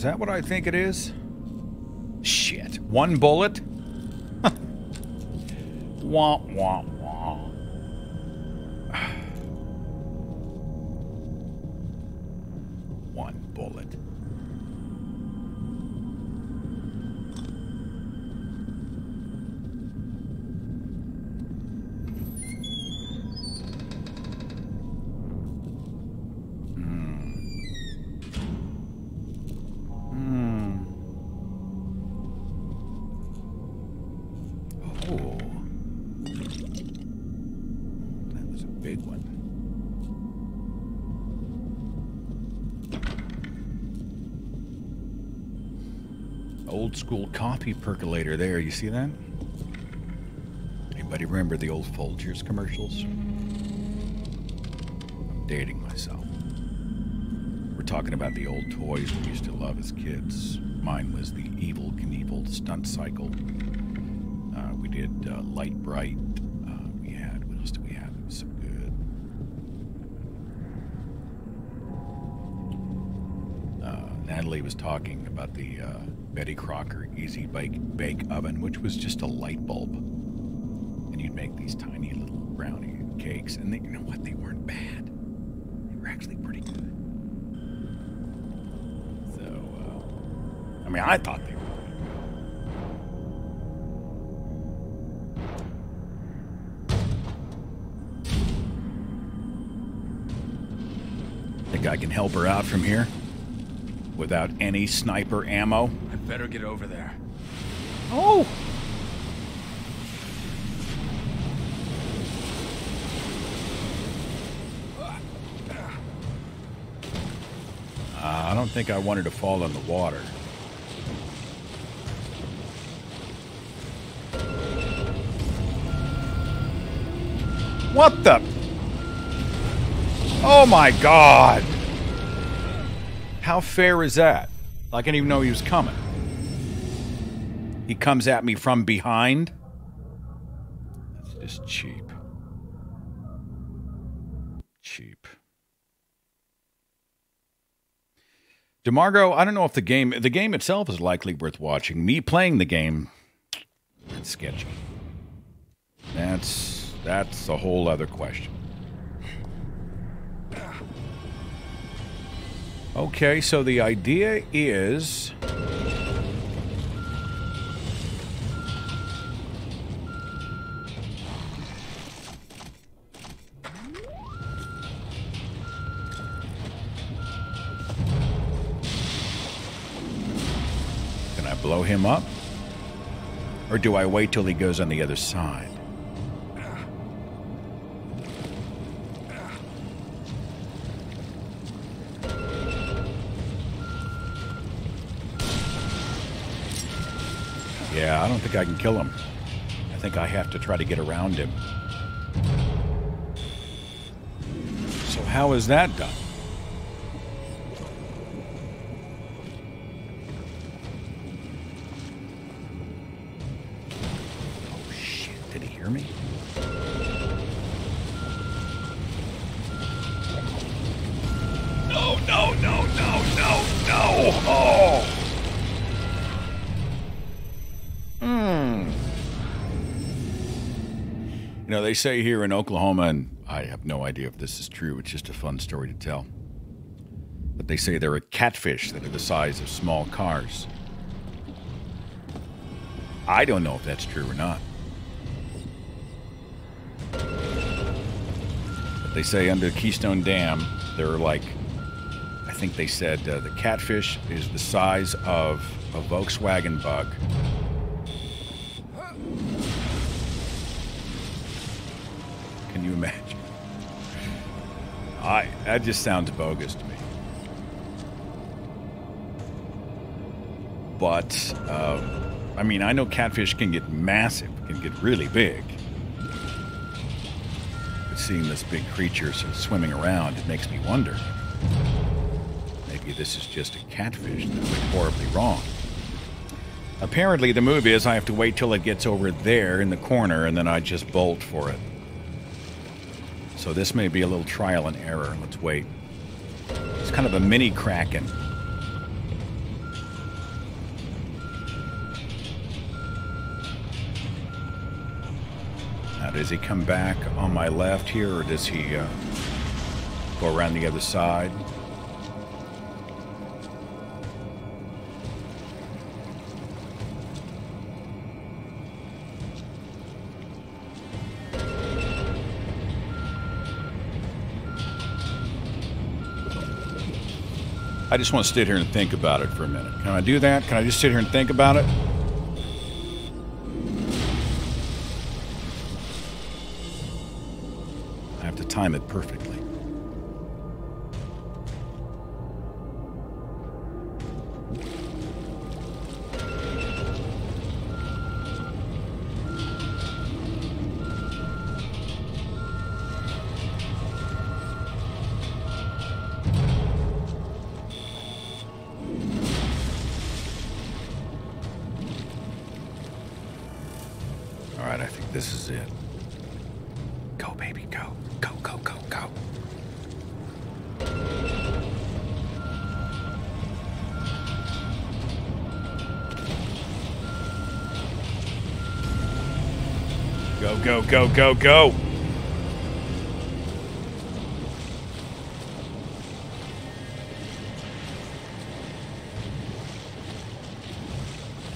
S1: Is that what I think it is? Shit. One bullet? womp wah, coffee percolator there. You see that? Anybody remember the old Folgers commercials? I'm dating myself. We're talking about the old toys we used to love as kids. Mine was the Evel Knievel stunt cycle. Uh, we did uh, Lite-Brite. Uh, we had, what else did we have? It was so good. Uh, Natalie was talking about the uh, Betty Crocker Easy Bake Bake Oven, which was just a light bulb. And you'd make these tiny little brownie cakes. And they, you know what? They weren't bad. They were actually pretty good. So, uh, I mean, I thought they were. Think I can help her out from here? Without any sniper ammo?
S2: I better get over there.
S1: Oh! Uh, I don't think I wanted to fall in the water. What the? Oh my god! How fair is that? I didn't even know he was coming. He comes at me from behind. That's just cheap. Cheap. DeMargo, I don't know if the game the game itself is likely worth watching. Me playing the game, that's sketchy. That's that's a whole other question. Okay, so the idea is Can I blow him up? Or do I wait till he goes on the other side? Think I can kill him. I think I have to try to get around him. So how is that done? Oh shit, did he hear me? No, no, no, no, no, no. Oh. You know, they say here in Oklahoma, and I have no idea if this is true, it's just a fun story to tell. But they say there are catfish that are the size of small cars. I don't know if that's true or not. But they say under Keystone Dam, there are like, I think they said uh, the catfish is the size of a Volkswagen bug. Can you imagine? I that just sounds bogus to me. But um, I mean, I know catfish can get massive, can get really big. But seeing this big creature sort of swimming around, it makes me wonder. Maybe this is just a catfish that went horribly wrong. Apparently, the move is I have to wait till it gets over there in the corner, and then I just bolt for it. So this may be a little trial and error. Let's wait. It's kind of a mini kraken. Now, does he come back on my left here, or does he uh, go around the other side? I just want to sit here and think about it for a minute. Can I do that? Can I just sit here and think about it? I have to time it perfectly. Go, go, go.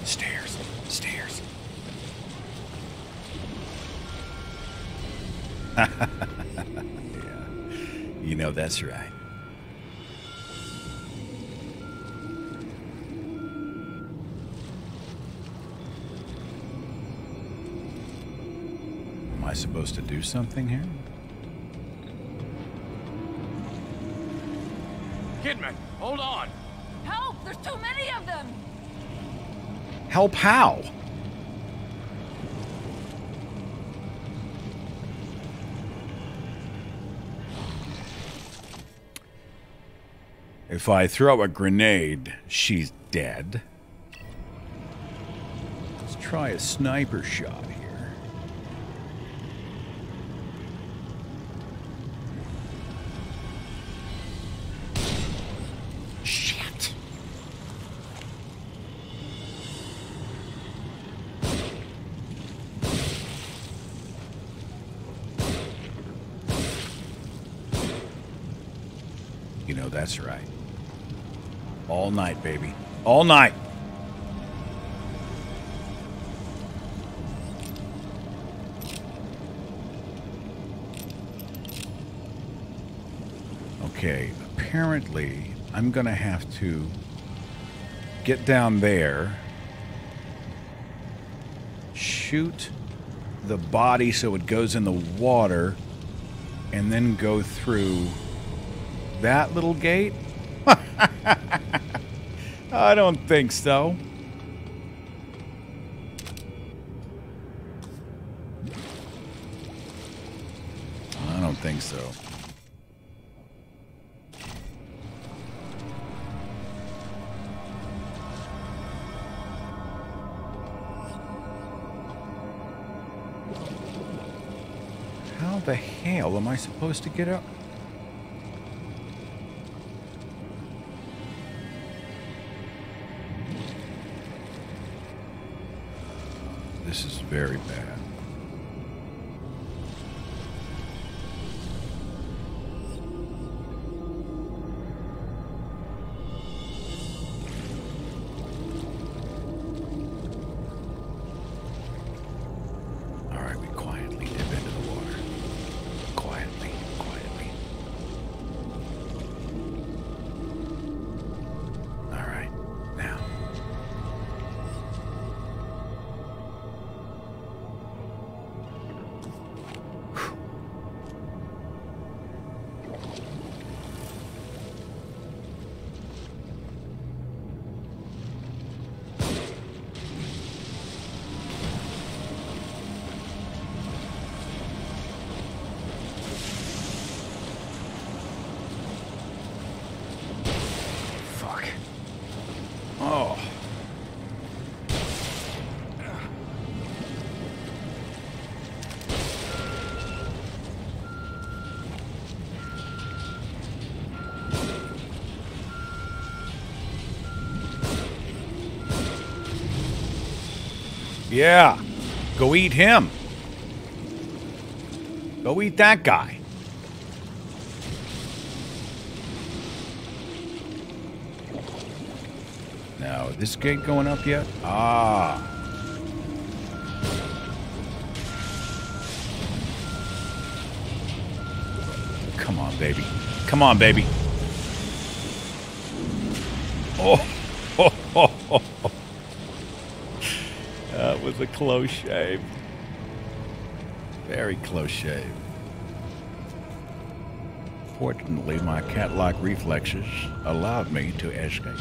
S1: Stairs, stairs. You know that's right. Supposed to do something here?
S2: Kidman, hold on.
S4: Help! There's too many of them!
S1: Help how? If I throw a grenade, she's dead. Let's try a sniper shot baby. All night. Okay, apparently I'm going to have to get down there, shoot the body so it goes in the water, and then go through that little gate? I don't think so. I don't think so. How the hell am I supposed to get up? Very bad. Yeah. Go eat him. Go eat that guy. Now, is this gate going up yet? Ah. Come on, baby. Come on, baby. Oh. That was a close shave. Very close shave. Fortunately, my cat-like reflexes allowed me to escape.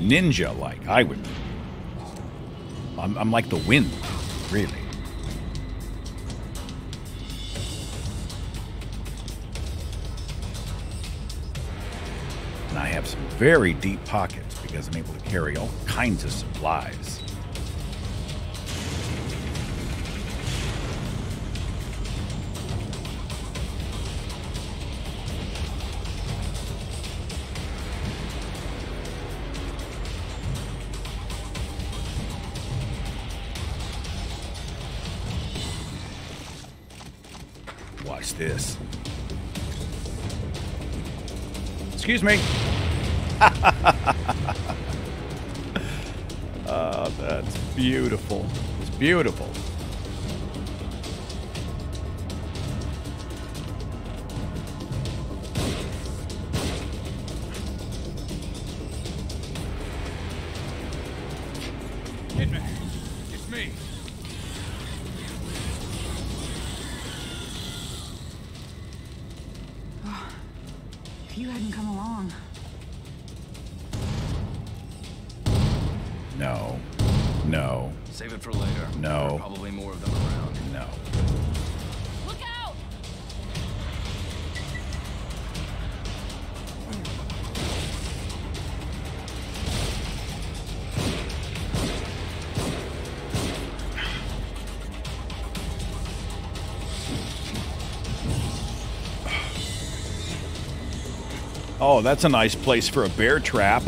S1: ninja like. I would. I'm, I'm like the wind, really. Very deep pockets because I'm able to carry all kinds of supplies. Watch this. Excuse me. Beautiful. It's beautiful.
S2: Kidman, it's me.
S4: If you hadn't come along.
S1: No.
S5: There are probably more of them around.
S1: No.
S4: Look out!
S1: Oh, that's a nice place for a bear trap.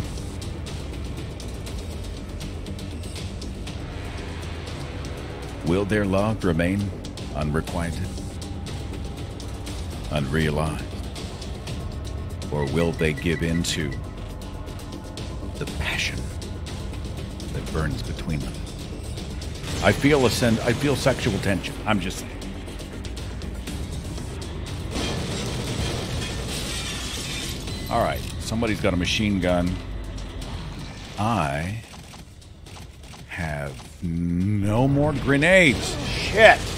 S1: Will their love remain unrequited, unrealized? Or will they give in to the passion that burns between them? I feel a sen- I feel sexual tension. I'm just saying. All right, somebody's got a machine gun. I no more grenades. Shit.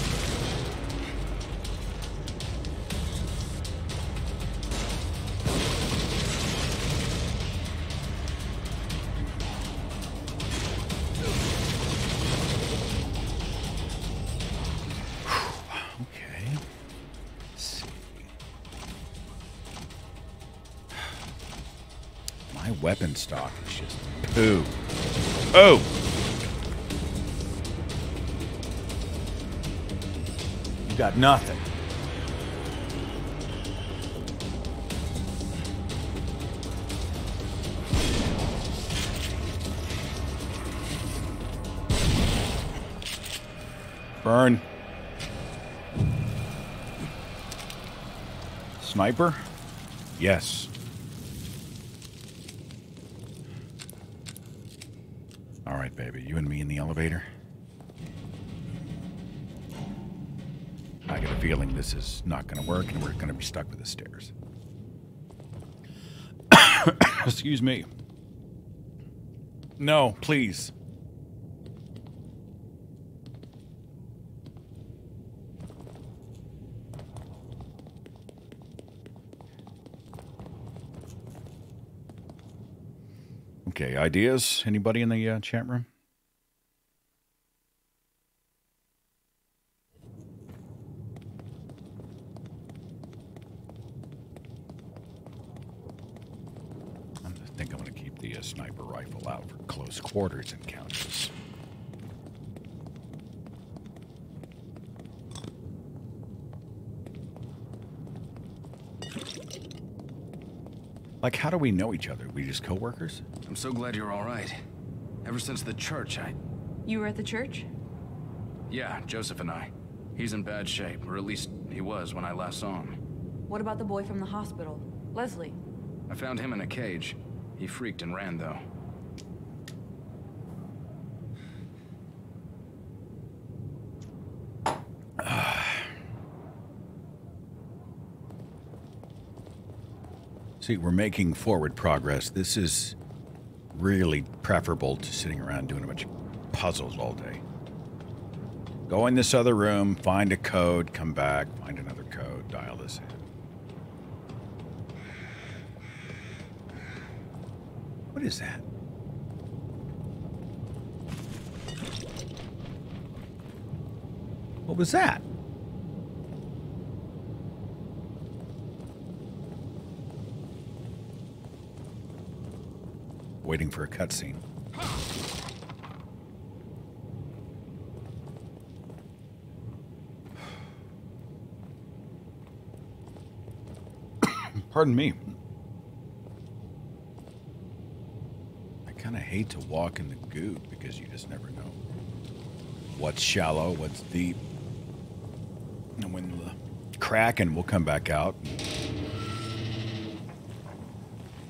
S1: Sniper? Yes. All right, baby. You and me in the elevator? I get a feeling this is not going to work and we're going to be stuck with the stairs. Excuse me. No, please. Okay, ideas? Anybody in the uh, chat room? I think I'm going to keep the uh, sniper rifle out for close quarters encounters. Like, how do we know each other? We just coworkers?
S5: I'm so glad you're all right. Ever since the church, I...
S4: You were at the church?
S5: Yeah, Joseph and I. He's in bad shape, or at least he was when I last saw him.
S4: What about the boy from the hospital? Leslie?
S5: I found him in a cage. He freaked and ran, though.
S1: See, we're making forward progress. This is really preferable to sitting around doing a bunch of puzzles all day. Go in this other room, find a code, come back, find another code, dial this in. What is that? What was that? Waiting for a cutscene. Pardon me. I kind of hate to walk in the goo because you just never know what's shallow, what's deep. And when the Kraken will come back out,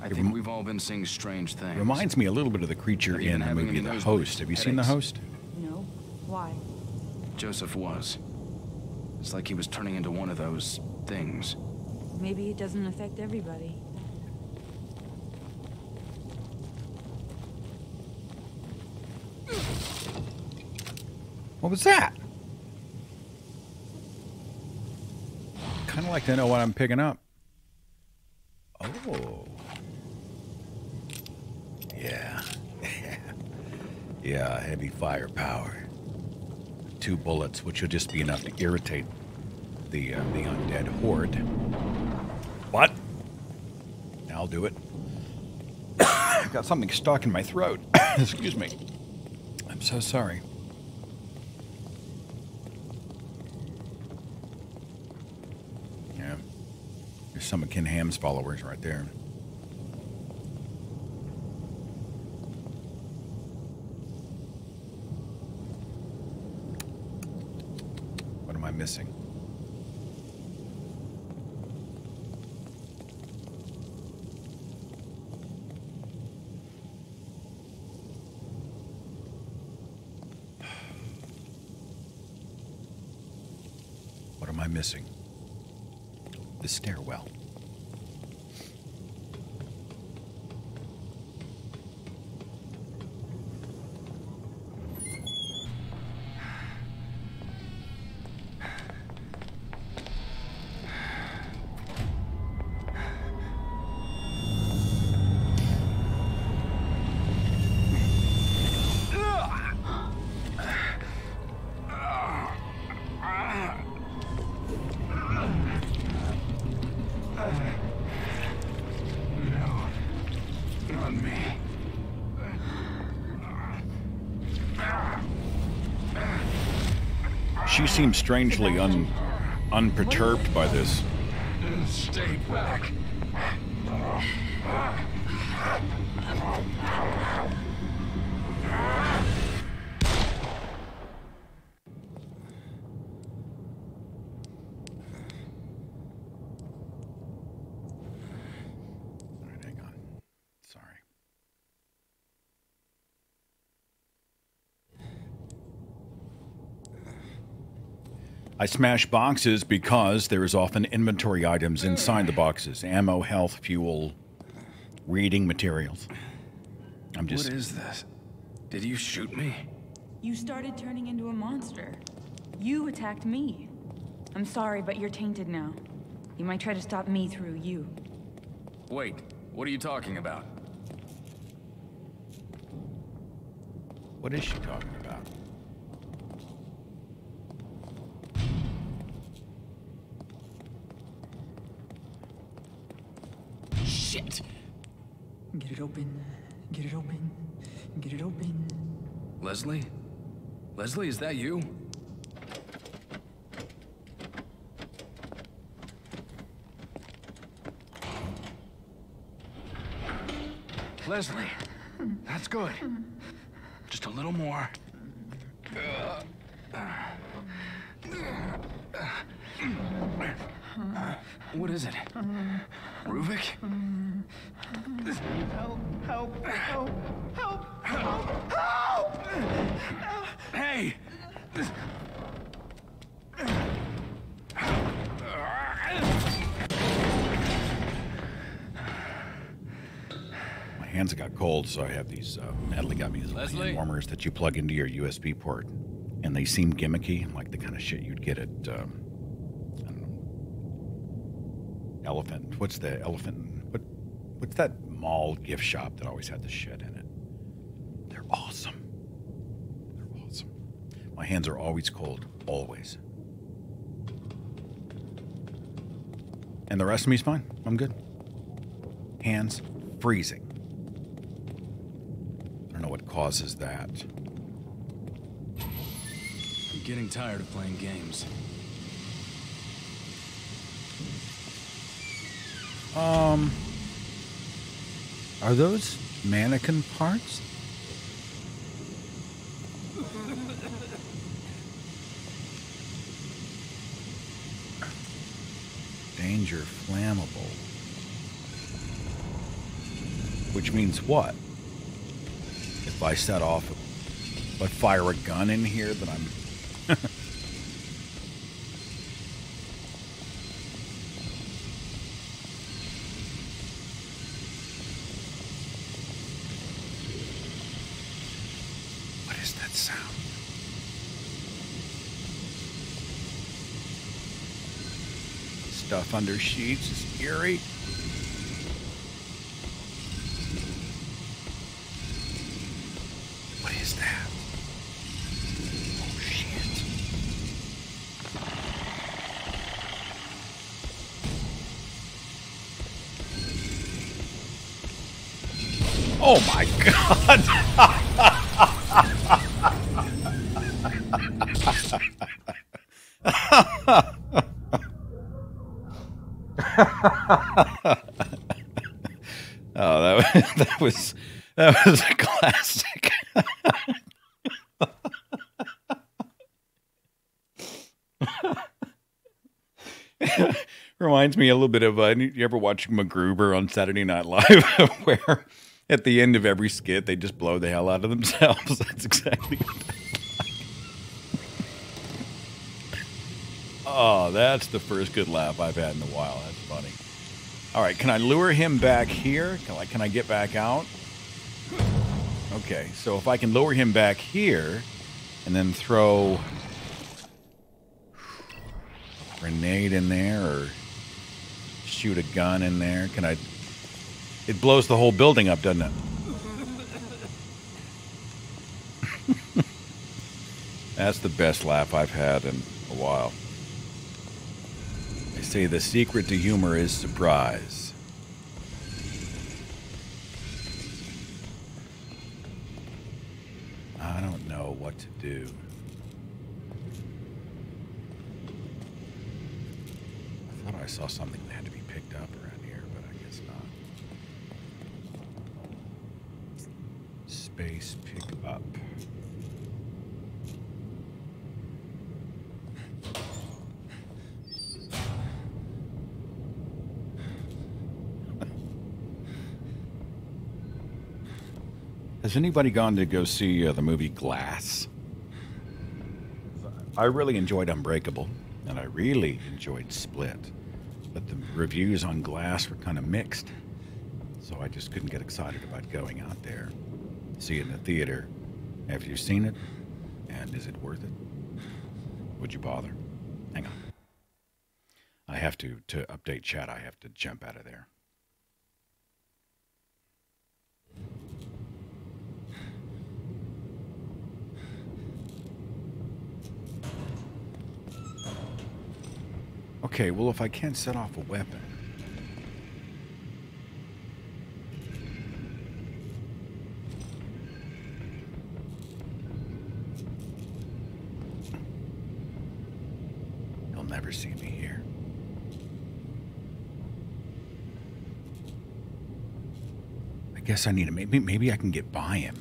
S5: I think we've all been seeing strange things.
S1: reminds me a little bit of the creature in
S5: been
S1: the movie The Host. Have you seen The? Host?
S4: No. Why?
S5: Joseph was. It's like he was turning into one of those things.
S4: Maybe it doesn't affect everybody.
S1: What was that? Kind of like to know what I'm picking up. Oh. Yeah. Yeah, heavy firepower. Two bullets, which will just be enough to irritate the uh, the undead horde. What? I'll do it. I've got something stuck in my throat. Excuse me. I'm so sorry. Yeah. There's some of Ken Ham's followers right there. What am I missing? What am I missing? The stairwell. Seems strangely un, unperturbed by this.
S2: Stay back.
S1: All right, hang on. Sorry. I smash boxes because there is often inventory items inside the boxes ammo, health, fuel, reading materials. I'm just.
S5: What is this? Did you shoot me?
S4: You started turning into a monster. You attacked me. I'm sorry, but you're tainted now. You might try to stop me through you.
S5: Wait, what are you talking about?
S1: What is she talking about?
S5: Shit!
S6: Get it open. Get it open. Get it open.
S5: Leslie? Leslie, is that you? Leslie, that's good. Just a little more. What is it? Ruvik? Help, help, help, help, help, help! Hey!
S1: My hands got cold, so I have these. Uh, Natalie got me these
S5: Leslie?
S1: hand warmers that you plug into your USB port, and they seem gimmicky, like the kind of shit you'd get at. Um, I don't know. Elephant. What's the elephant? What? What's that mall gift shop that always had the shit in it? They're awesome. They're awesome. My hands are always cold, always. And the rest of me's fine. I'm good. Hands freezing. I don't know what causes that.
S5: I'm getting tired of playing games.
S1: Um, are those mannequin parts? Danger flammable. Which means what? If I set off, if I fire a gun in here, then I'm. What is that sound? Under sheets is eerie. That was a classic. Reminds me a little bit of uh, you ever watch MacGruber on Saturday Night Live, where at the end of every skit they just blow the hell out of themselves. That's exactly. Oh, that's the first good laugh I've had in a while. That's funny. All right, can I lure him back here? Can I, can I get back out? Okay, so if I can lower him back here and then throw a grenade in there or shoot a gun in there, can I? It blows the whole building up, doesn't it? That's the best laugh I've had in a while. They say the secret to humor is surprise. I don't know what to do. I thought I saw something that had to be picked up around here, but I guess not. Space pick up. Has anybody gone to go see uh, the movie Glass? I really enjoyed Unbreakable, and I really enjoyed Split, but the reviews on Glass were kind of mixed, so I just couldn't get excited about going out there, see it in the theater. Have you seen it? And is it worth it? Would you bother? Hang on. I have to to update chat. I have to jump out of there. Okay, well, if I can't set off a weapon. He'll never see me here. I guess I need to maybe maybe I can get by him.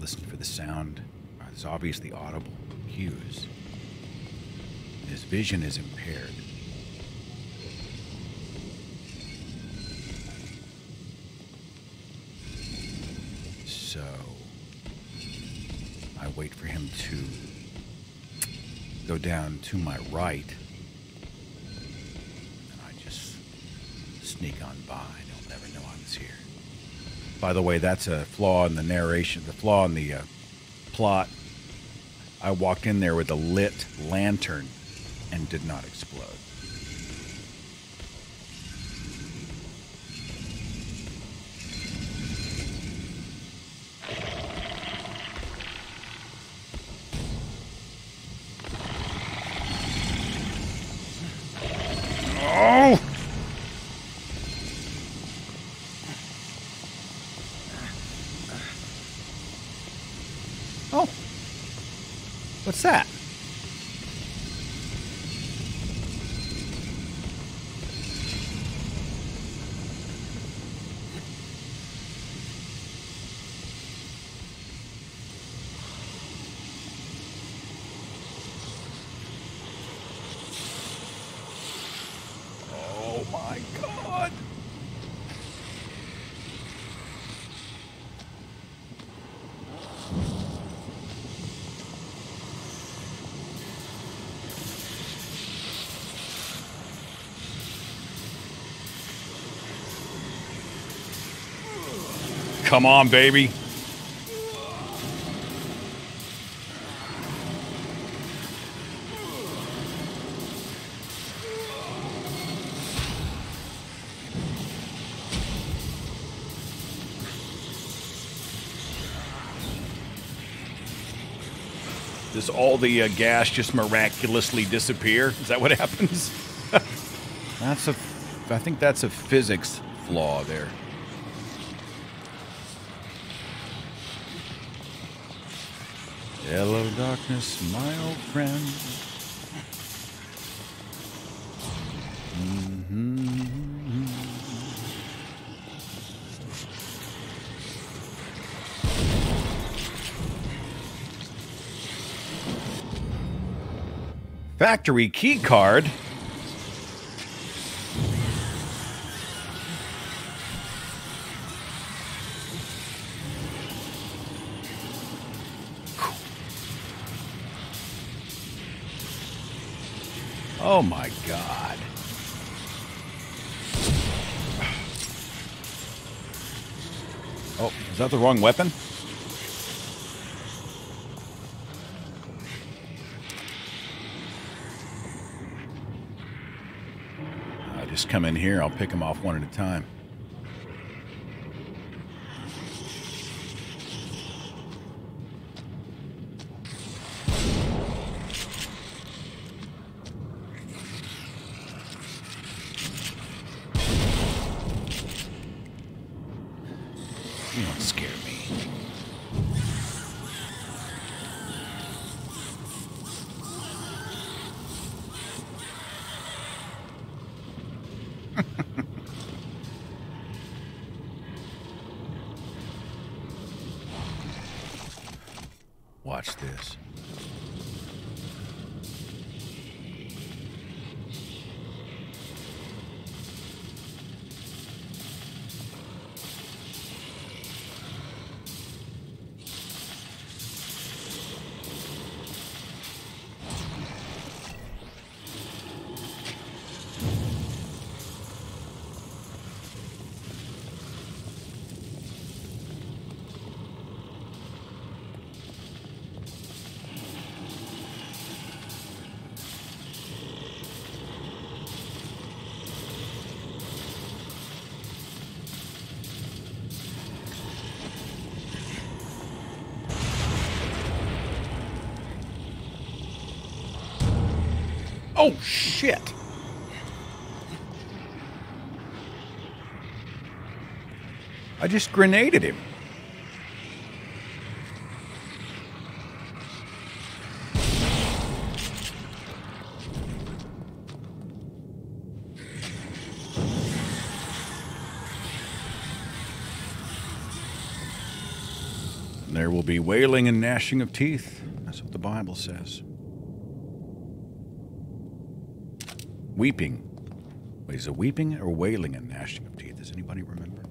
S1: Listen for the sound. There's obviously audible cues. His vision is impaired. So I wait for him to go down to my right. And I just sneak on by. He'll never know I was here. By the way, that's a flaw in the narration, the flaw in the uh, plot. I walked in there with a lit lantern and did not explode. Oh! Oh. What's that? Oh my god. Come on, baby. Does all the uh, gas just miraculously disappear? Is that what happens? that's a, I think that's a physics flaw there. Darkness, my old friend. Factory key card. Oh my god. Oh, is that the wrong weapon? I just come in here, I'll pick them off one at a time. Just grenaded him. There will be wailing and gnashing of teeth. That's what the Bible says. Weeping. Wait, is it weeping or wailing and gnashing of teeth? Does anybody remember?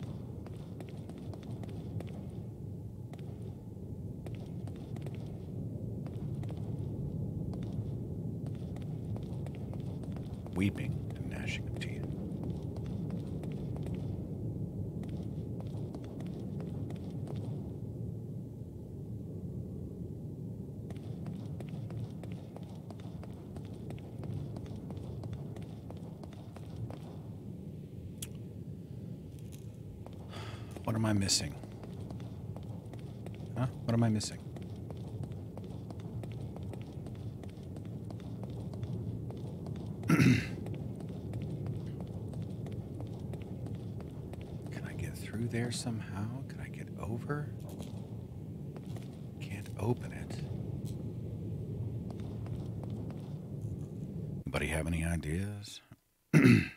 S1: Weeping and gnashing of teeth. What am I missing? Huh? What am I missing? Can I get through there somehow? Can I get over? Can't open it. Anybody have any ideas?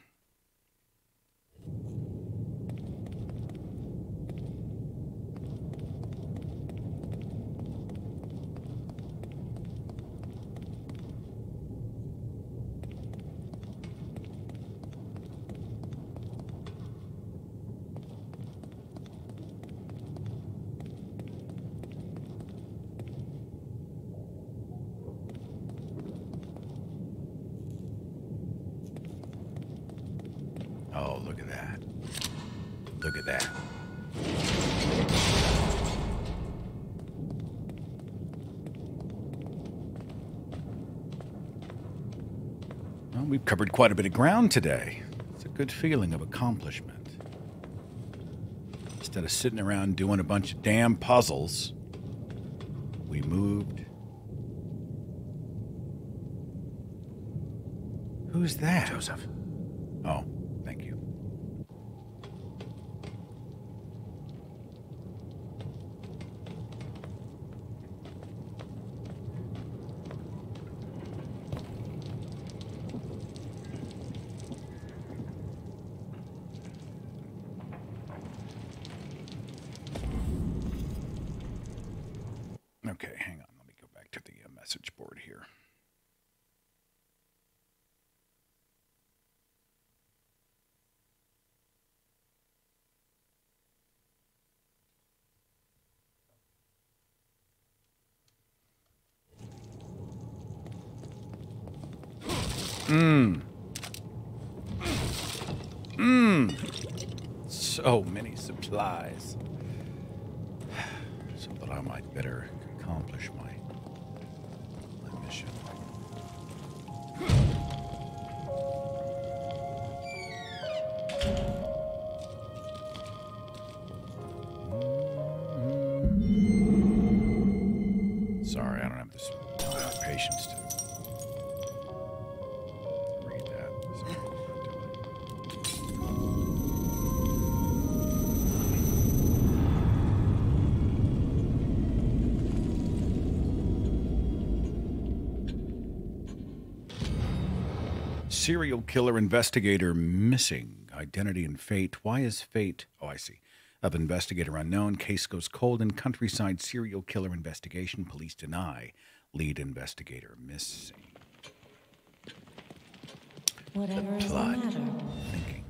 S1: Oh, look at that. Look at that. Well, we've covered quite a bit of ground today. It's a good feeling of accomplishment. Instead of sitting around doing a bunch of damn puzzles, we moved. Who's that?
S5: Joseph.
S1: Killer investigator missing. Identity and fate. Why is fate? Oh, I see. Of investigator unknown. Case goes cold in countryside serial killer investigation. Police deny lead investigator missing.
S3: Whatever is the matter?
S1: Thinking.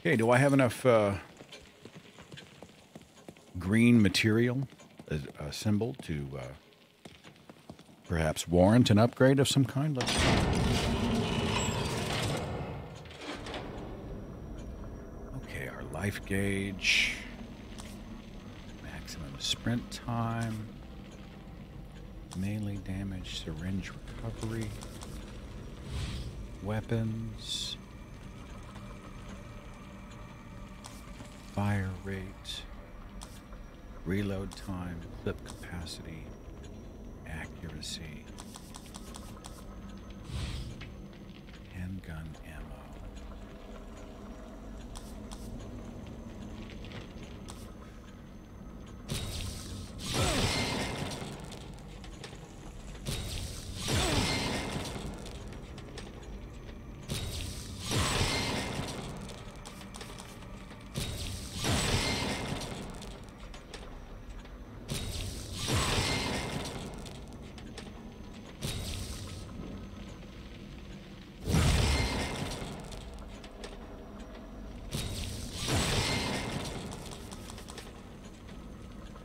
S1: Okay, do I have enough uh, green material uh, assembled to uh, perhaps warrant an upgrade of some kind? Let's Okay, our life gauge, maximum sprint time, melee damage, syringe recovery, weapons, fire rate, reload time, clip capacity, accuracy, handgun ammo.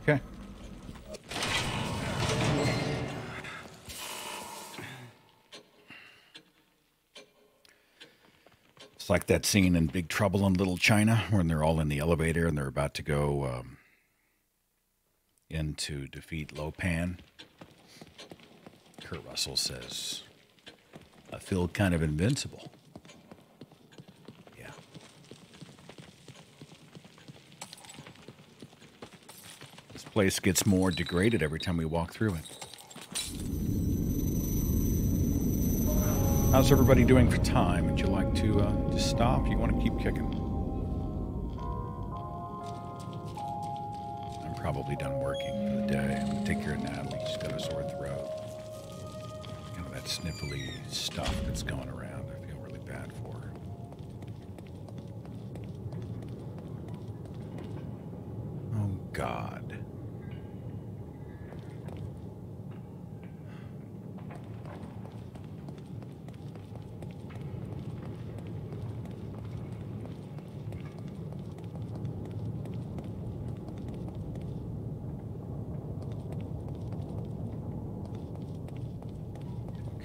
S1: Okay. It's like that scene in Big Trouble in Little China when they're all in the elevator and they're about to go um, in to defeat Lo Pan. Kurt Russell says, I feel kind of invincible. Yeah. This place gets more degraded every time we walk through it. How's everybody doing for time? You like to uh, to stop? You want to keep kicking? I'm probably done working for the day. I'm gonna take care of Natalie. She's got a sore throat. Kind of that sniffly stuff that's going around. I feel really bad for her. Oh God.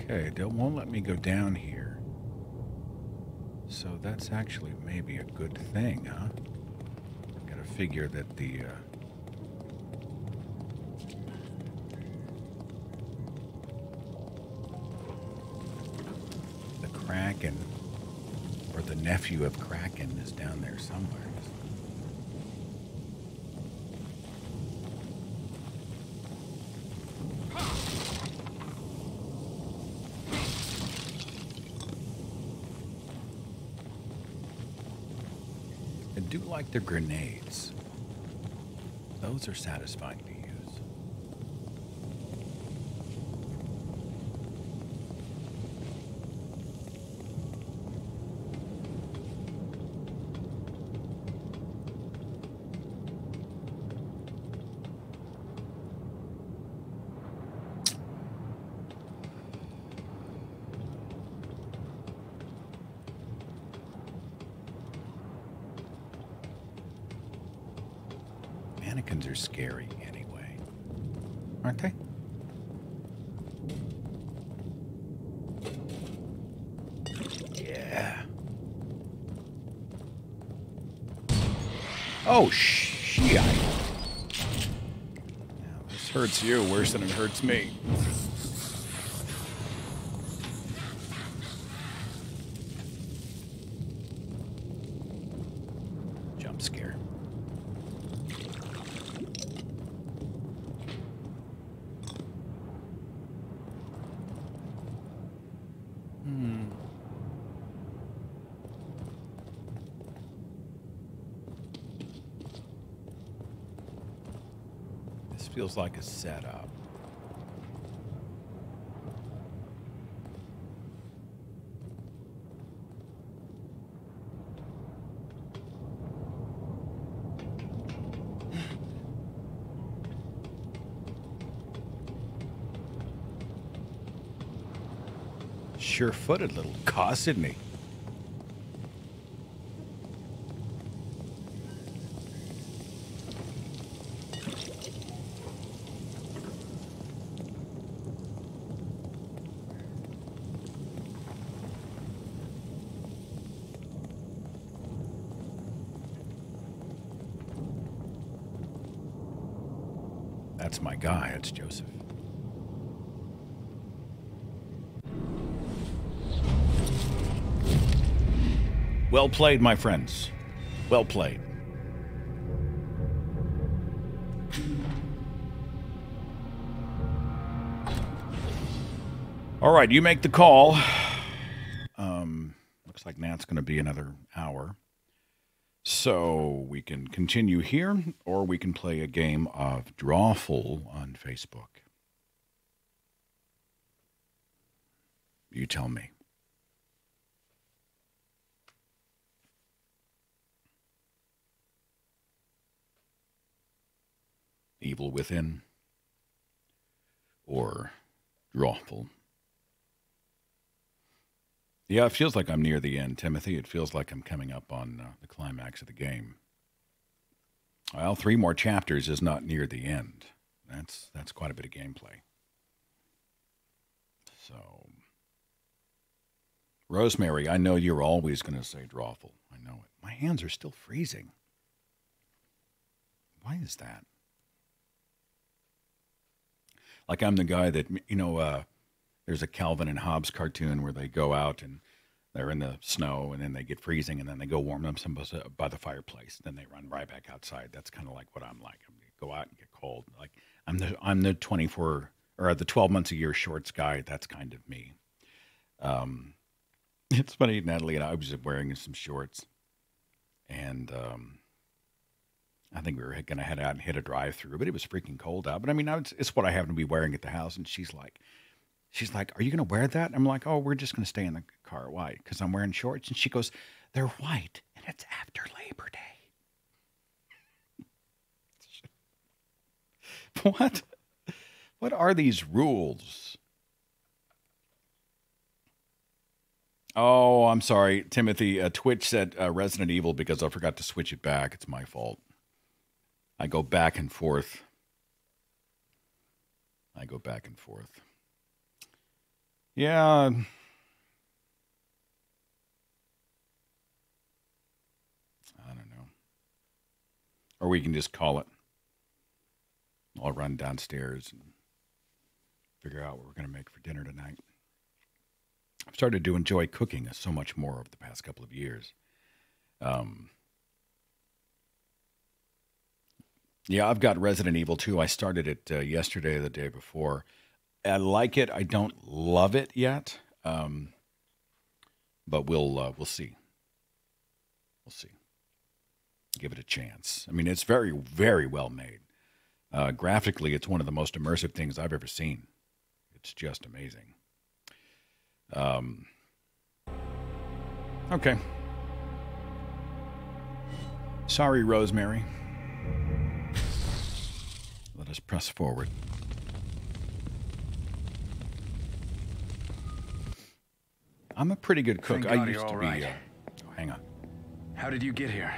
S1: Okay, they won't let go down here. So that's actually maybe a good thing, huh? I gotta figure that the uh, the Kraken or the nephew of Kraken is down there somewhere. I do like the grenades. Those are satisfying to use. Mannequins are scary anyway, aren't they? Yeah. Oh, shit. This hurts you worse than it hurts me. Jump scare. This feels like a setup. Sure-footed little cuss, isn't he? That's my guy. It's Joseph. Well played, my friends. Well played. All right, you make the call. Um, looks like Nat's going to be another hour. So we can continue here, or we can play a game of Drawful on Facebook. You tell me. Evil Within or Drawful. Yeah, it feels like I'm near the end, Timothy. It feels like I'm coming up on uh, the climax of the game. Well, three more chapters is not near the end. That's that's quite a bit of gameplay. So, Rosemary, I know you're always going to say drawful. I know it. My hands are still freezing. Why is that? Like I'm the guy that you know. Uh, there's a Calvin and Hobbes cartoon where they go out and they're in the snow and then they get freezing and then they go warm themselves by the fireplace. Then they run right back outside. That's kind of like what I'm like. I'm gonna go out and get cold. Like I'm the I'm the 24 or the 12 months a year shorts guy. That's kind of me. Um, it's funny, Natalie and I was wearing some shorts, and um, I think we were going to head out and hit a drive through, but it was freaking cold out. But I mean, I was, it's what I happen to be wearing at the house. And she's like, she's like, "Are you going to wear that?" I'm like, "Oh, we're just going to stay in the car. Why? Because I'm wearing shorts." And she goes, "They're white, and it's after Labor Day." what? What are these rules? Oh, I'm sorry, Timothy. Uh, Twitch said uh, Resident Evil because I forgot to switch it back. It's my fault. I go back and forth. I go back and forth. Yeah. I don't know. Or we can just call it. I'll run downstairs and figure out what we're going to make for dinner tonight. I've started to enjoy cooking so much more over the past couple of years. Um, yeah, I've got Resident Evil 2. I started it uh, yesterday or the day before. I like it. I don't love it yet, um, but we'll uh, we'll see. We'll see. Give it a chance. I mean, it's very very well made. Uh, graphically, it's one of the most immersive things I've ever seen. It's just amazing. Um, okay. Sorry, Rosemary. Let us press forward. I'm a pretty good cook.
S5: Thank God
S1: I used to
S5: all
S1: be.
S5: right.
S1: Uh, oh, hang on.
S5: How did you get here?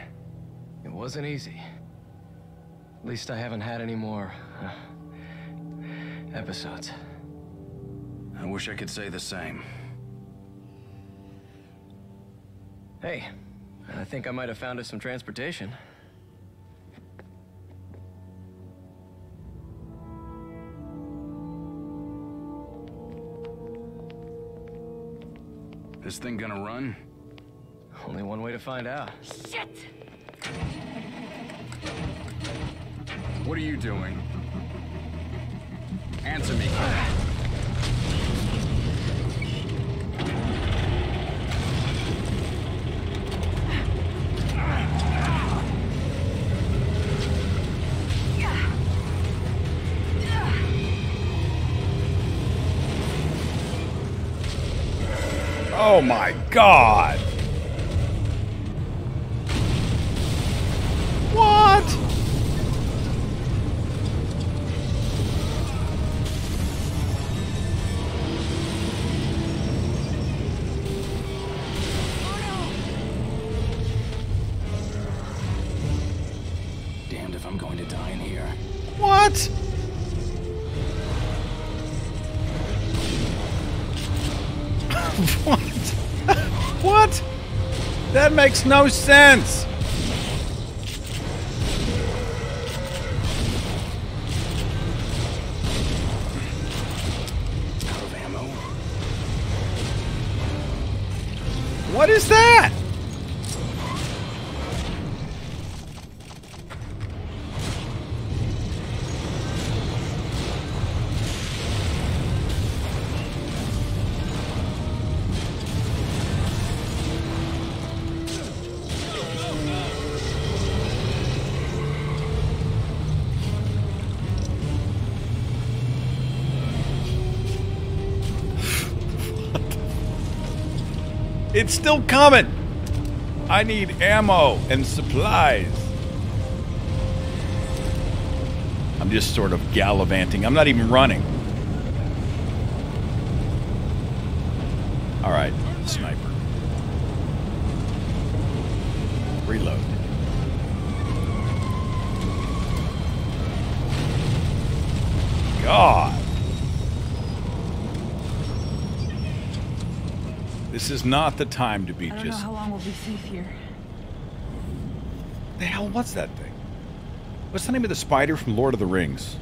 S7: It wasn't easy. At least I haven't had any more uh, episodes.
S5: I wish I could say the same.
S7: Hey, I think I might have found us some transportation.
S5: This thing gonna run?
S7: Only one way to find out. Shit!
S5: What are you doing? Answer me.
S1: Oh my god. Makes no sense. Still coming. I need ammo and supplies. I'm just sort of gallivanting. I'm not even running. All right, sniper. Reload. God. This is not the time to be
S4: I don't know
S1: just.
S4: how long we'll be safe here.
S1: The hell was that thing? What's the name of the spider from Lord of the Rings?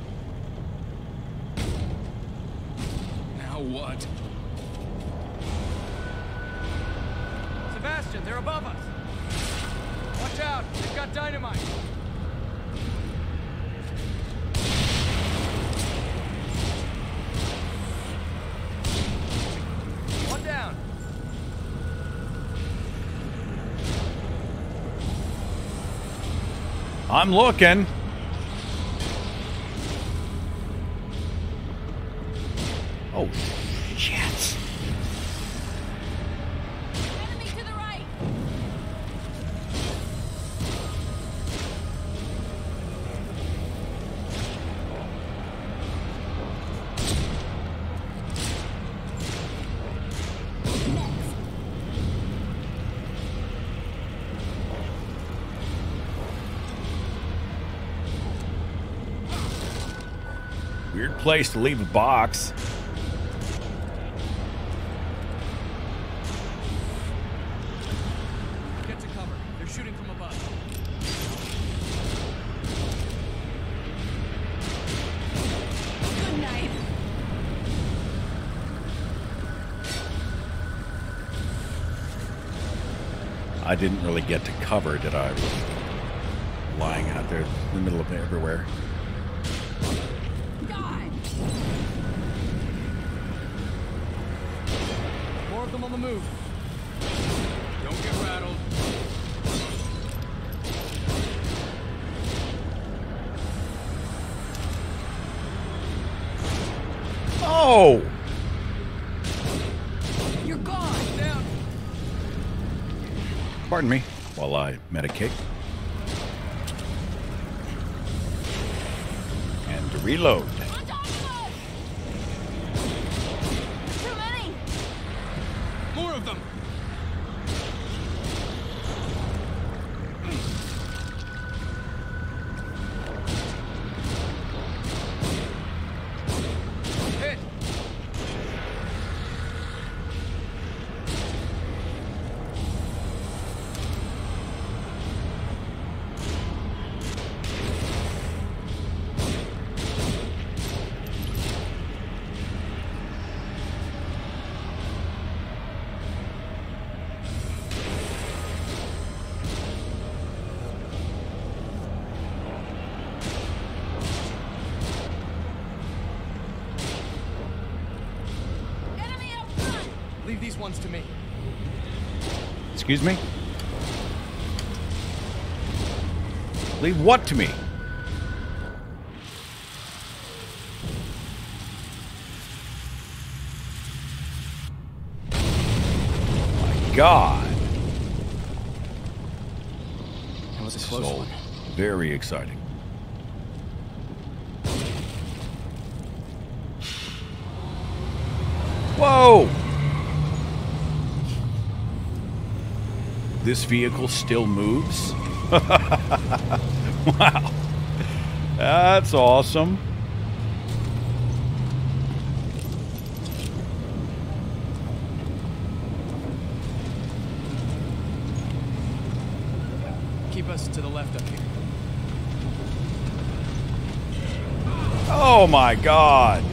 S1: Looking. Place to leave a box.
S7: Get to cover. They're shooting from above.
S4: Good night.
S1: I didn't really get to cover, did I? Lying out there in the middle of everywhere.
S7: Ones to me.
S1: Excuse me? Leave what to me? My God.
S7: That was a close
S1: So
S7: one.
S1: very exciting. This vehicle still moves? wow. That's awesome.
S7: Keep us to the left up here.
S1: Oh my god.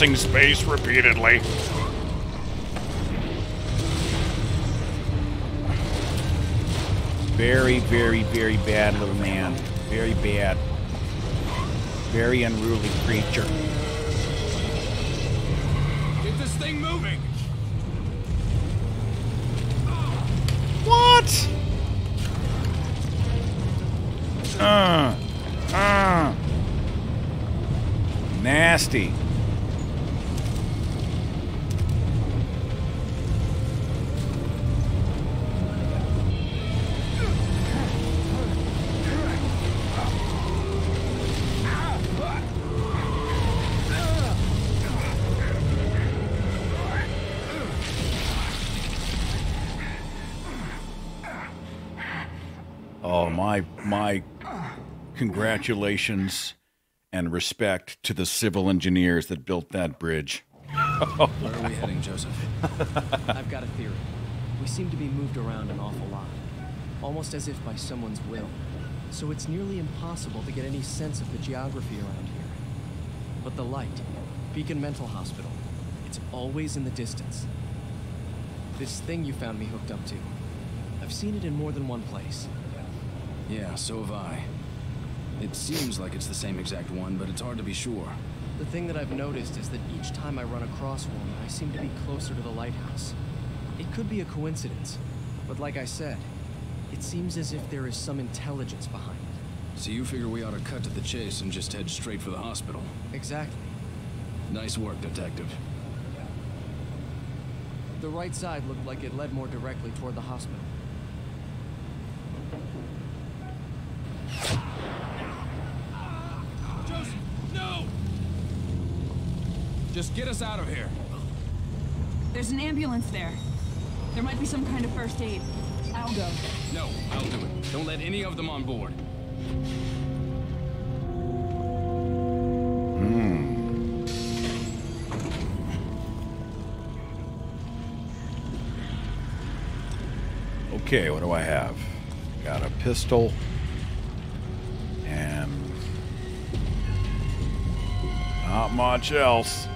S1: Pressing space repeatedly. Very, very, very bad little man. Very bad. Very unruly creature.
S2: Get this thing moving!
S1: What? Uh, uh. Nasty. Congratulations and respect to the civil engineers that built that bridge.
S5: Where are we heading, Joseph?
S7: I've got a theory. We seem to be moved around an awful lot, almost as if by someone's will. So it's nearly impossible to get any sense of the geography around here. But the light, Beacon Mental Hospital, it's always in the distance. This thing you found me hooked up to, I've seen it in more than one place.
S5: Yeah, so have I. It seems like it's the same exact one, but it's hard to be sure.
S7: The thing that I've noticed is that each time I run across one, I seem to be closer to the lighthouse. It could be a coincidence, but like I said, it seems as if there is some intelligence behind it.
S5: So you figure we ought to cut to the chase and just head straight for the hospital.
S7: Exactly.
S5: Nice work, Detective.
S7: The right side looked like it led more directly toward the hospital.
S2: Joseph, no! Just get us out of here.
S4: There's an ambulance there. There might be some kind of first aid. I'll go.
S5: No, I'll do it. Don't let any of them on board. Hmm.
S1: Okay, what do I have? Got a pistol and not much else.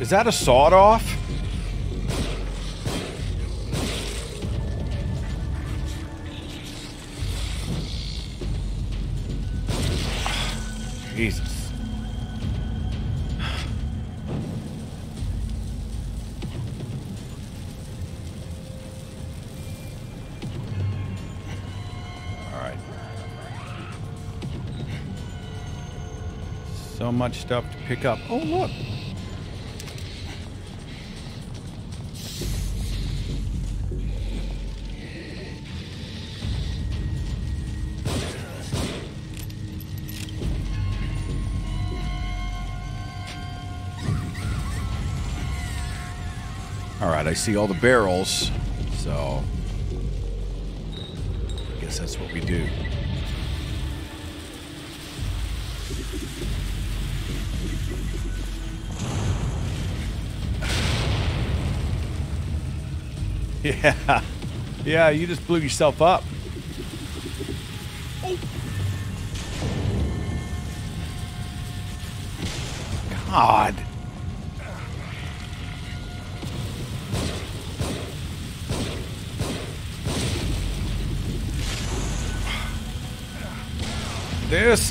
S1: Is that a sawed off? Jesus. All right. So much stuff to pick up. Oh, look. I see all the barrels, so I guess that's what we do. Yeah. Yeah, you just blew yourself up.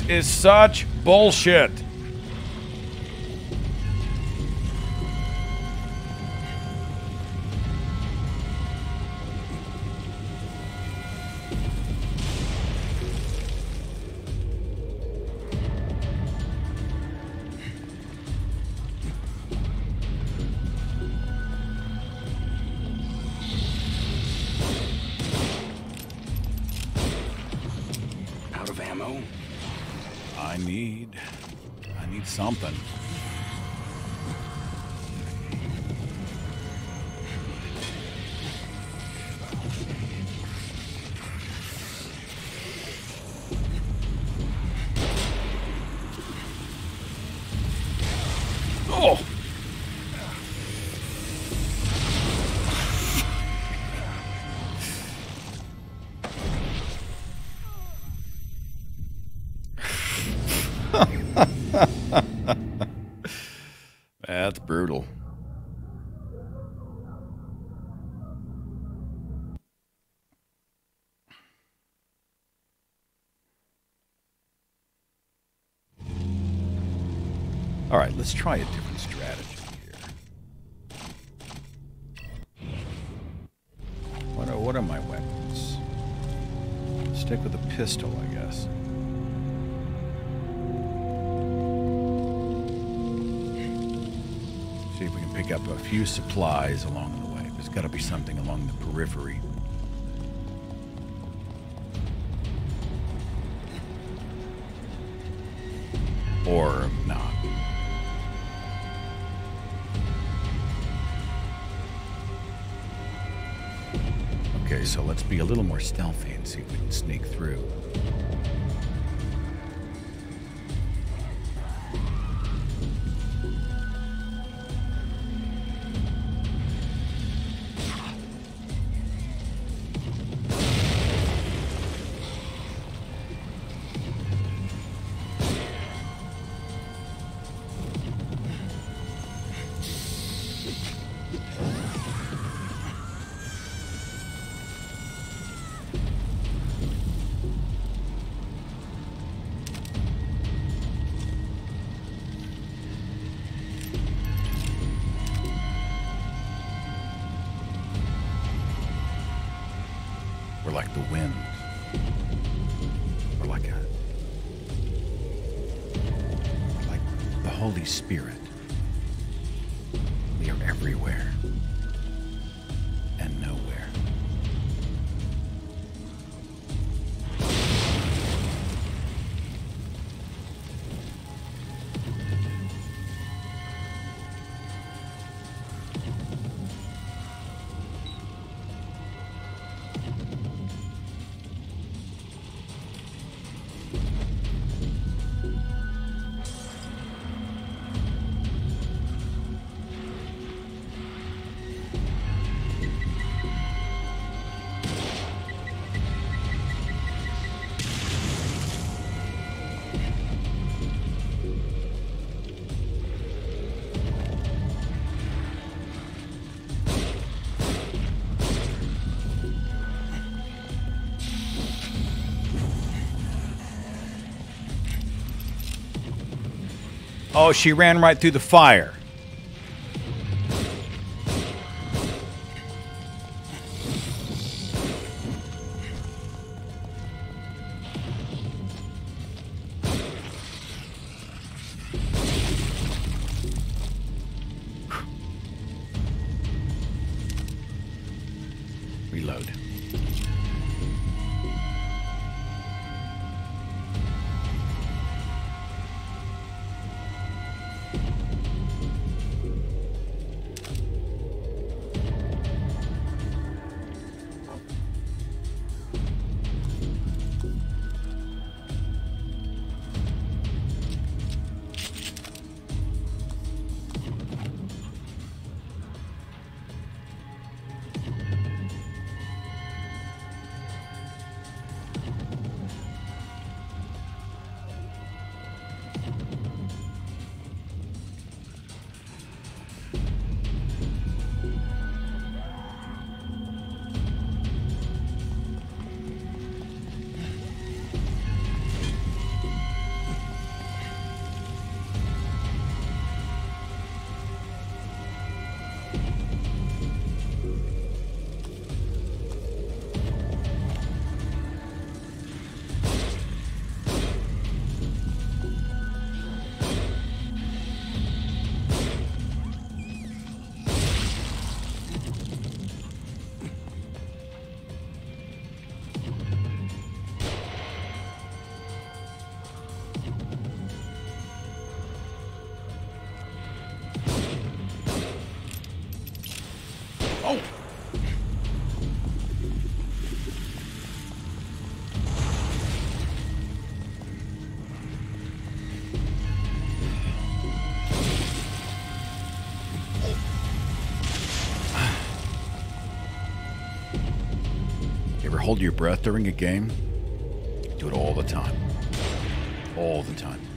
S1: Is such bullshit. Let's try a different strategy here. What are, what are my weapons? Stick with a pistol, I guess. See if we can pick up a few supplies along the way. There's got to be something along the periphery. Okay, so let's be a little more stealthy and see if we can sneak through. Oh, she ran right through the fire. Hold your breath during a game? Do it all the time. All the time.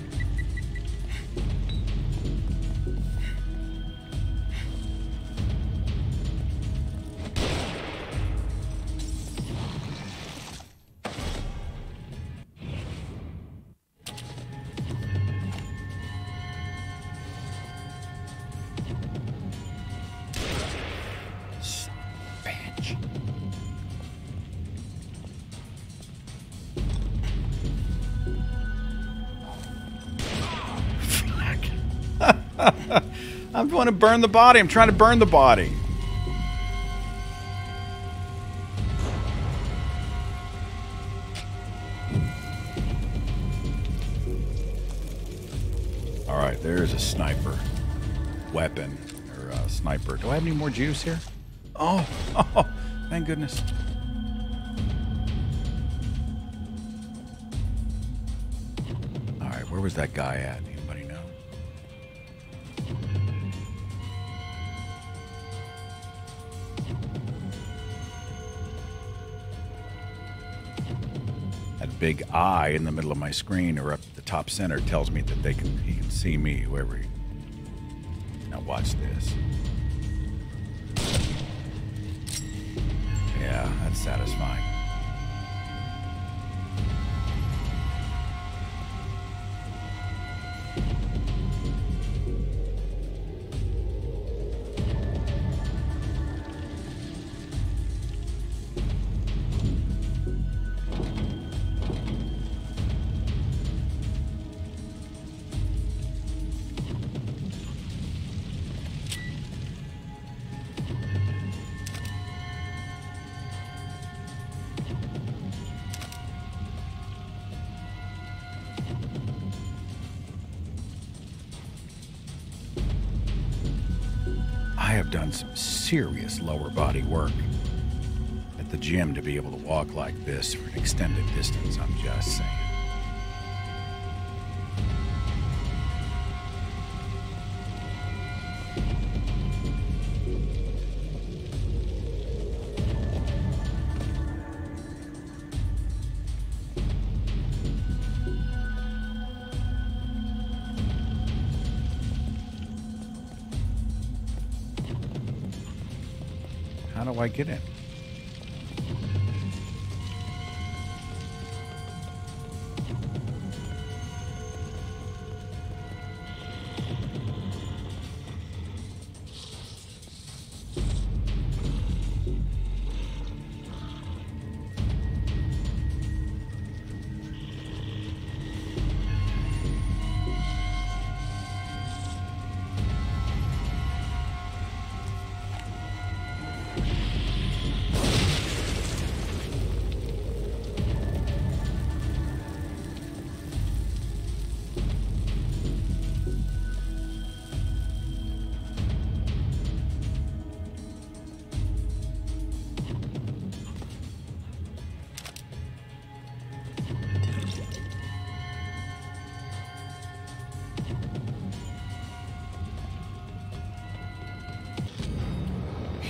S1: I'm going to burn the body. I'm trying to burn the body. All right, there's a sniper weapon or a sniper. Do I have any more juice here? Oh, oh thank goodness. All right, where was that guy at? Big eye in the middle of my screen or up at the top center tells me that they can he can see me, whoever he. Now watch this. Yeah, that's satisfying. The gym to be able to walk like this for an extended distance. I'm just saying. How do I get in?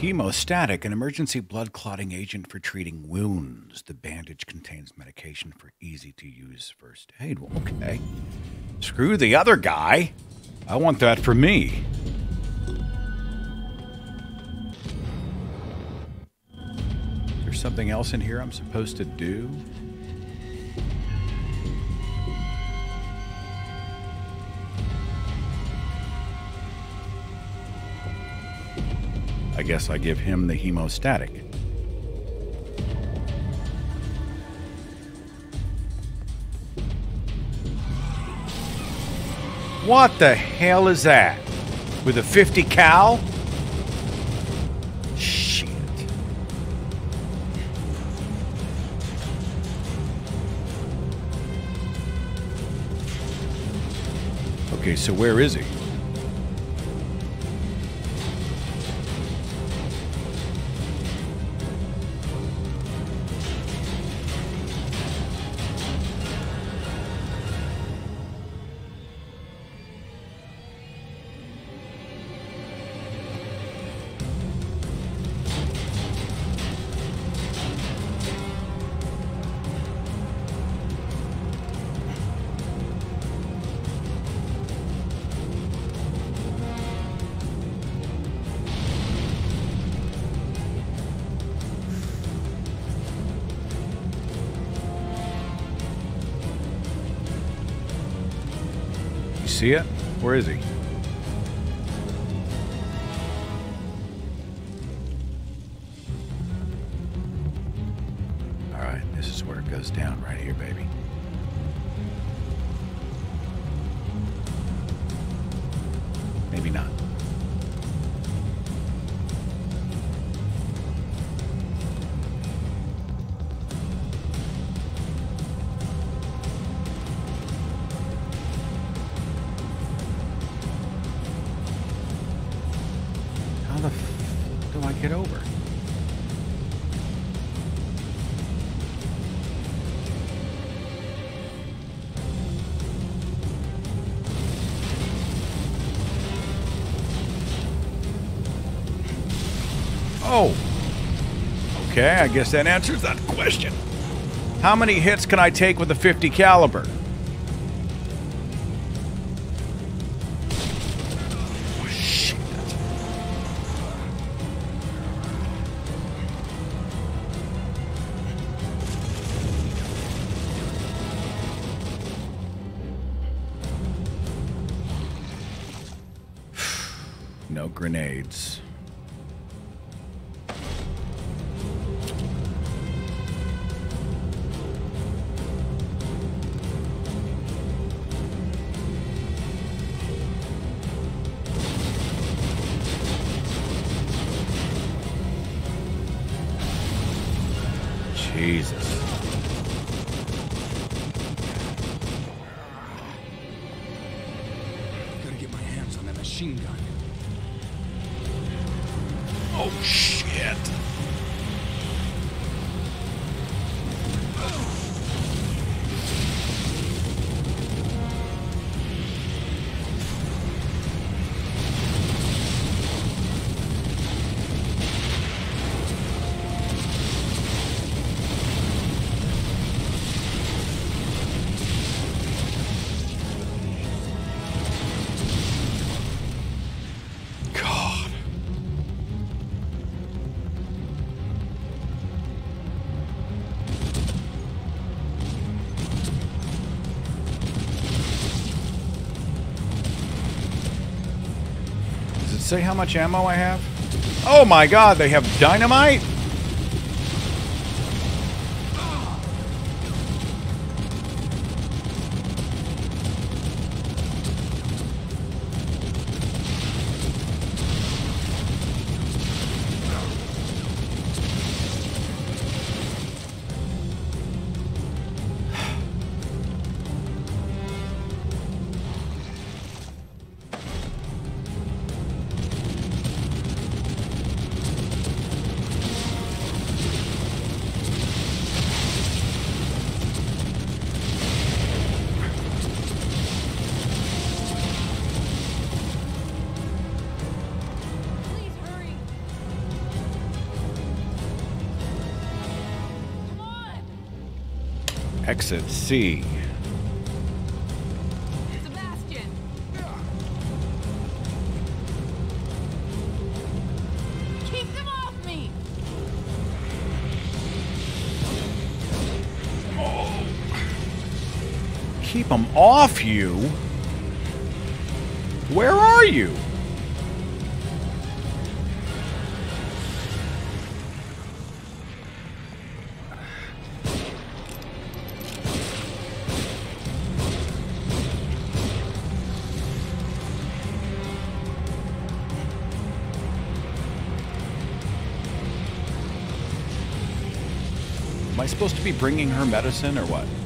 S1: Hemostatic, an emergency blood clotting agent for treating wounds. The bandage contains medication for easy to use first aid. Well, okay. Screw the other guy. I want that for me. There's something else in here I'm supposed to do? I guess I give him the hemostatic. What the hell is that? With a 50 cal? Shit. Okay, so where is he? I guess that answers that question. How many hits can I take with a 50 caliber? Say how much ammo I have? Oh my god, they have dynamite? Exit C.
S4: Sebastian. Keep them off me.
S1: Keep them off you? Where are you? Supposed to be bringing her medicine or what?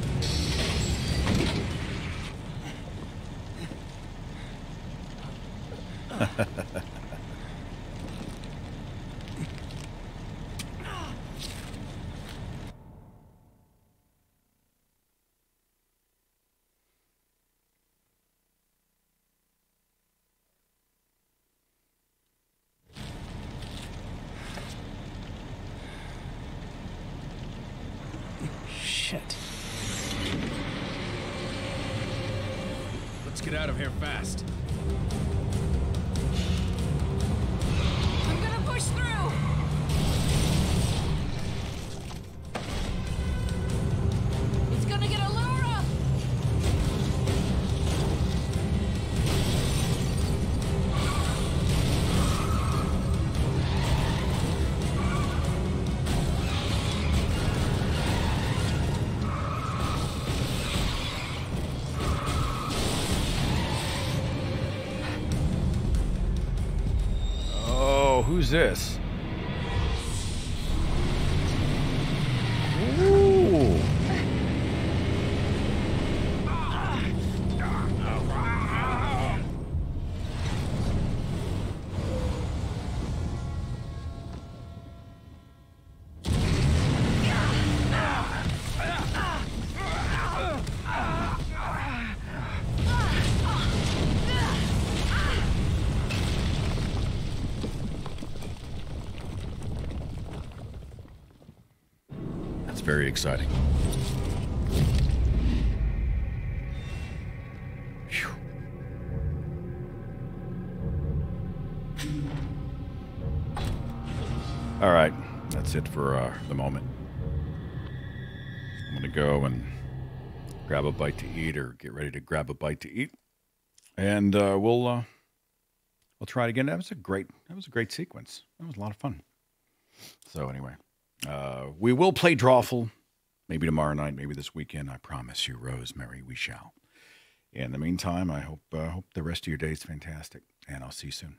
S1: This? Exciting. All right, that's it for uh, the moment. I'm gonna go and grab a bite to eat, or get ready to grab a bite to eat, and uh, we'll uh, we'll try it again. That was a great that was a great sequence. That was a lot of fun. So anyway, uh, we will play Drawful, maybe tomorrow night, maybe this weekend. I promise you, Rosemary, we shall. In the meantime, I hope uh, hope the rest of your day is fantastic, and I'll see you soon.